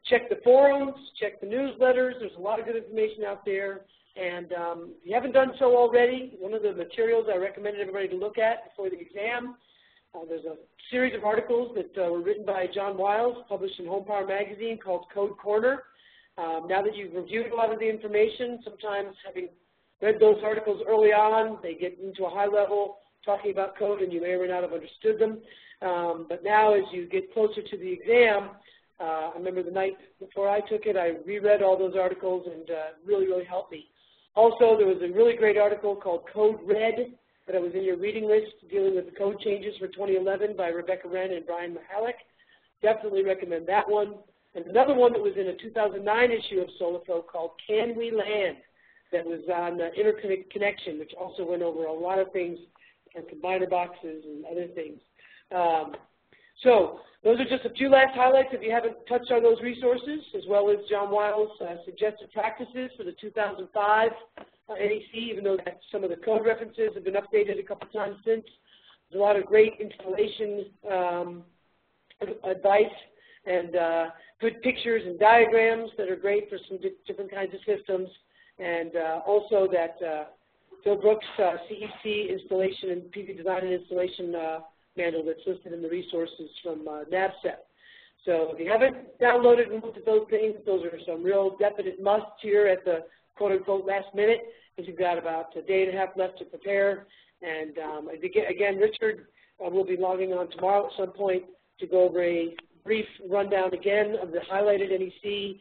Speaker 1: check the forums, check the newsletters. There's a lot of good information out there. And um, if you haven't done so already, one of the materials I recommended everybody to look at before the exam, uh, there's a series of articles that uh, were written by John Wiles, published in Home Power Magazine called Code Corner. Um, now that you've reviewed a lot of the information, sometimes having read those articles early on, they get into a high level talking about code and you may or may not have understood them. Um, but now as you get closer to the exam, uh, I remember the night before I took it, I reread all those articles and uh, really, really helped me. Also, there was a really great article called Code Red that I was in your reading list dealing with the code changes for 2011 by Rebecca Wren and Brian Mihalik. Definitely recommend that one. And another one that was in a 2009 issue of SolarPro called Can We Land that was on uh, interconnection, which also went over a lot of things and combiner boxes and other things. Um, so those are just a few last highlights if you haven't touched on those resources, as well as John Wiles' uh, suggested practices for the 2005 uh, NEC, even though some of the code references have been updated a couple times since. There's a lot of great installation um, advice and uh, good pictures and diagrams that are great for some di different kinds of systems. And uh, also that uh, Bill Brooks CEC uh, installation and PV design and installation uh, manual that's listed in the resources from uh. So if you haven't downloaded and looked at those things, those are some real definite musts here at the quote-unquote last minute, because you've got about a day and a half left to prepare. And um, again, Richard uh, will be logging on tomorrow at some point to go over a brief rundown again of the highlighted NEC.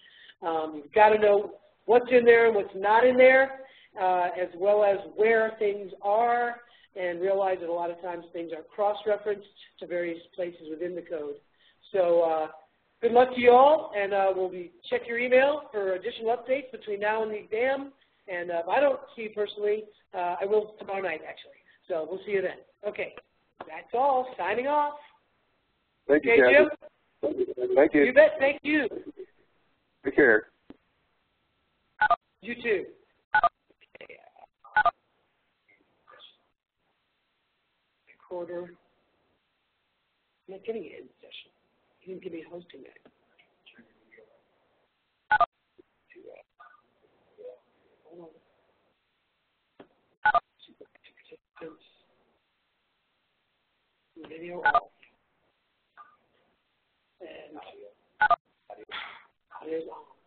Speaker 1: Um, you've got to know what's in there and what's not in there, uh, as well as where things are, and realize that a lot of times things are cross-referenced to various places within the code. So uh, good luck to you all, and uh, we'll be check your email for additional updates between now and the exam. And uh, if I don't see you personally, uh, I will tomorrow night, actually. So we'll see you then. Okay, that's all. Signing off.
Speaker 2: Thank you,
Speaker 1: Okay. Jim?
Speaker 2: Thank you.
Speaker 1: You bet. Thank you.
Speaker 2: Take care.
Speaker 1: You too. I'm not getting it in session. You didn't give me hosting. Participants. Video off. Uh, and on.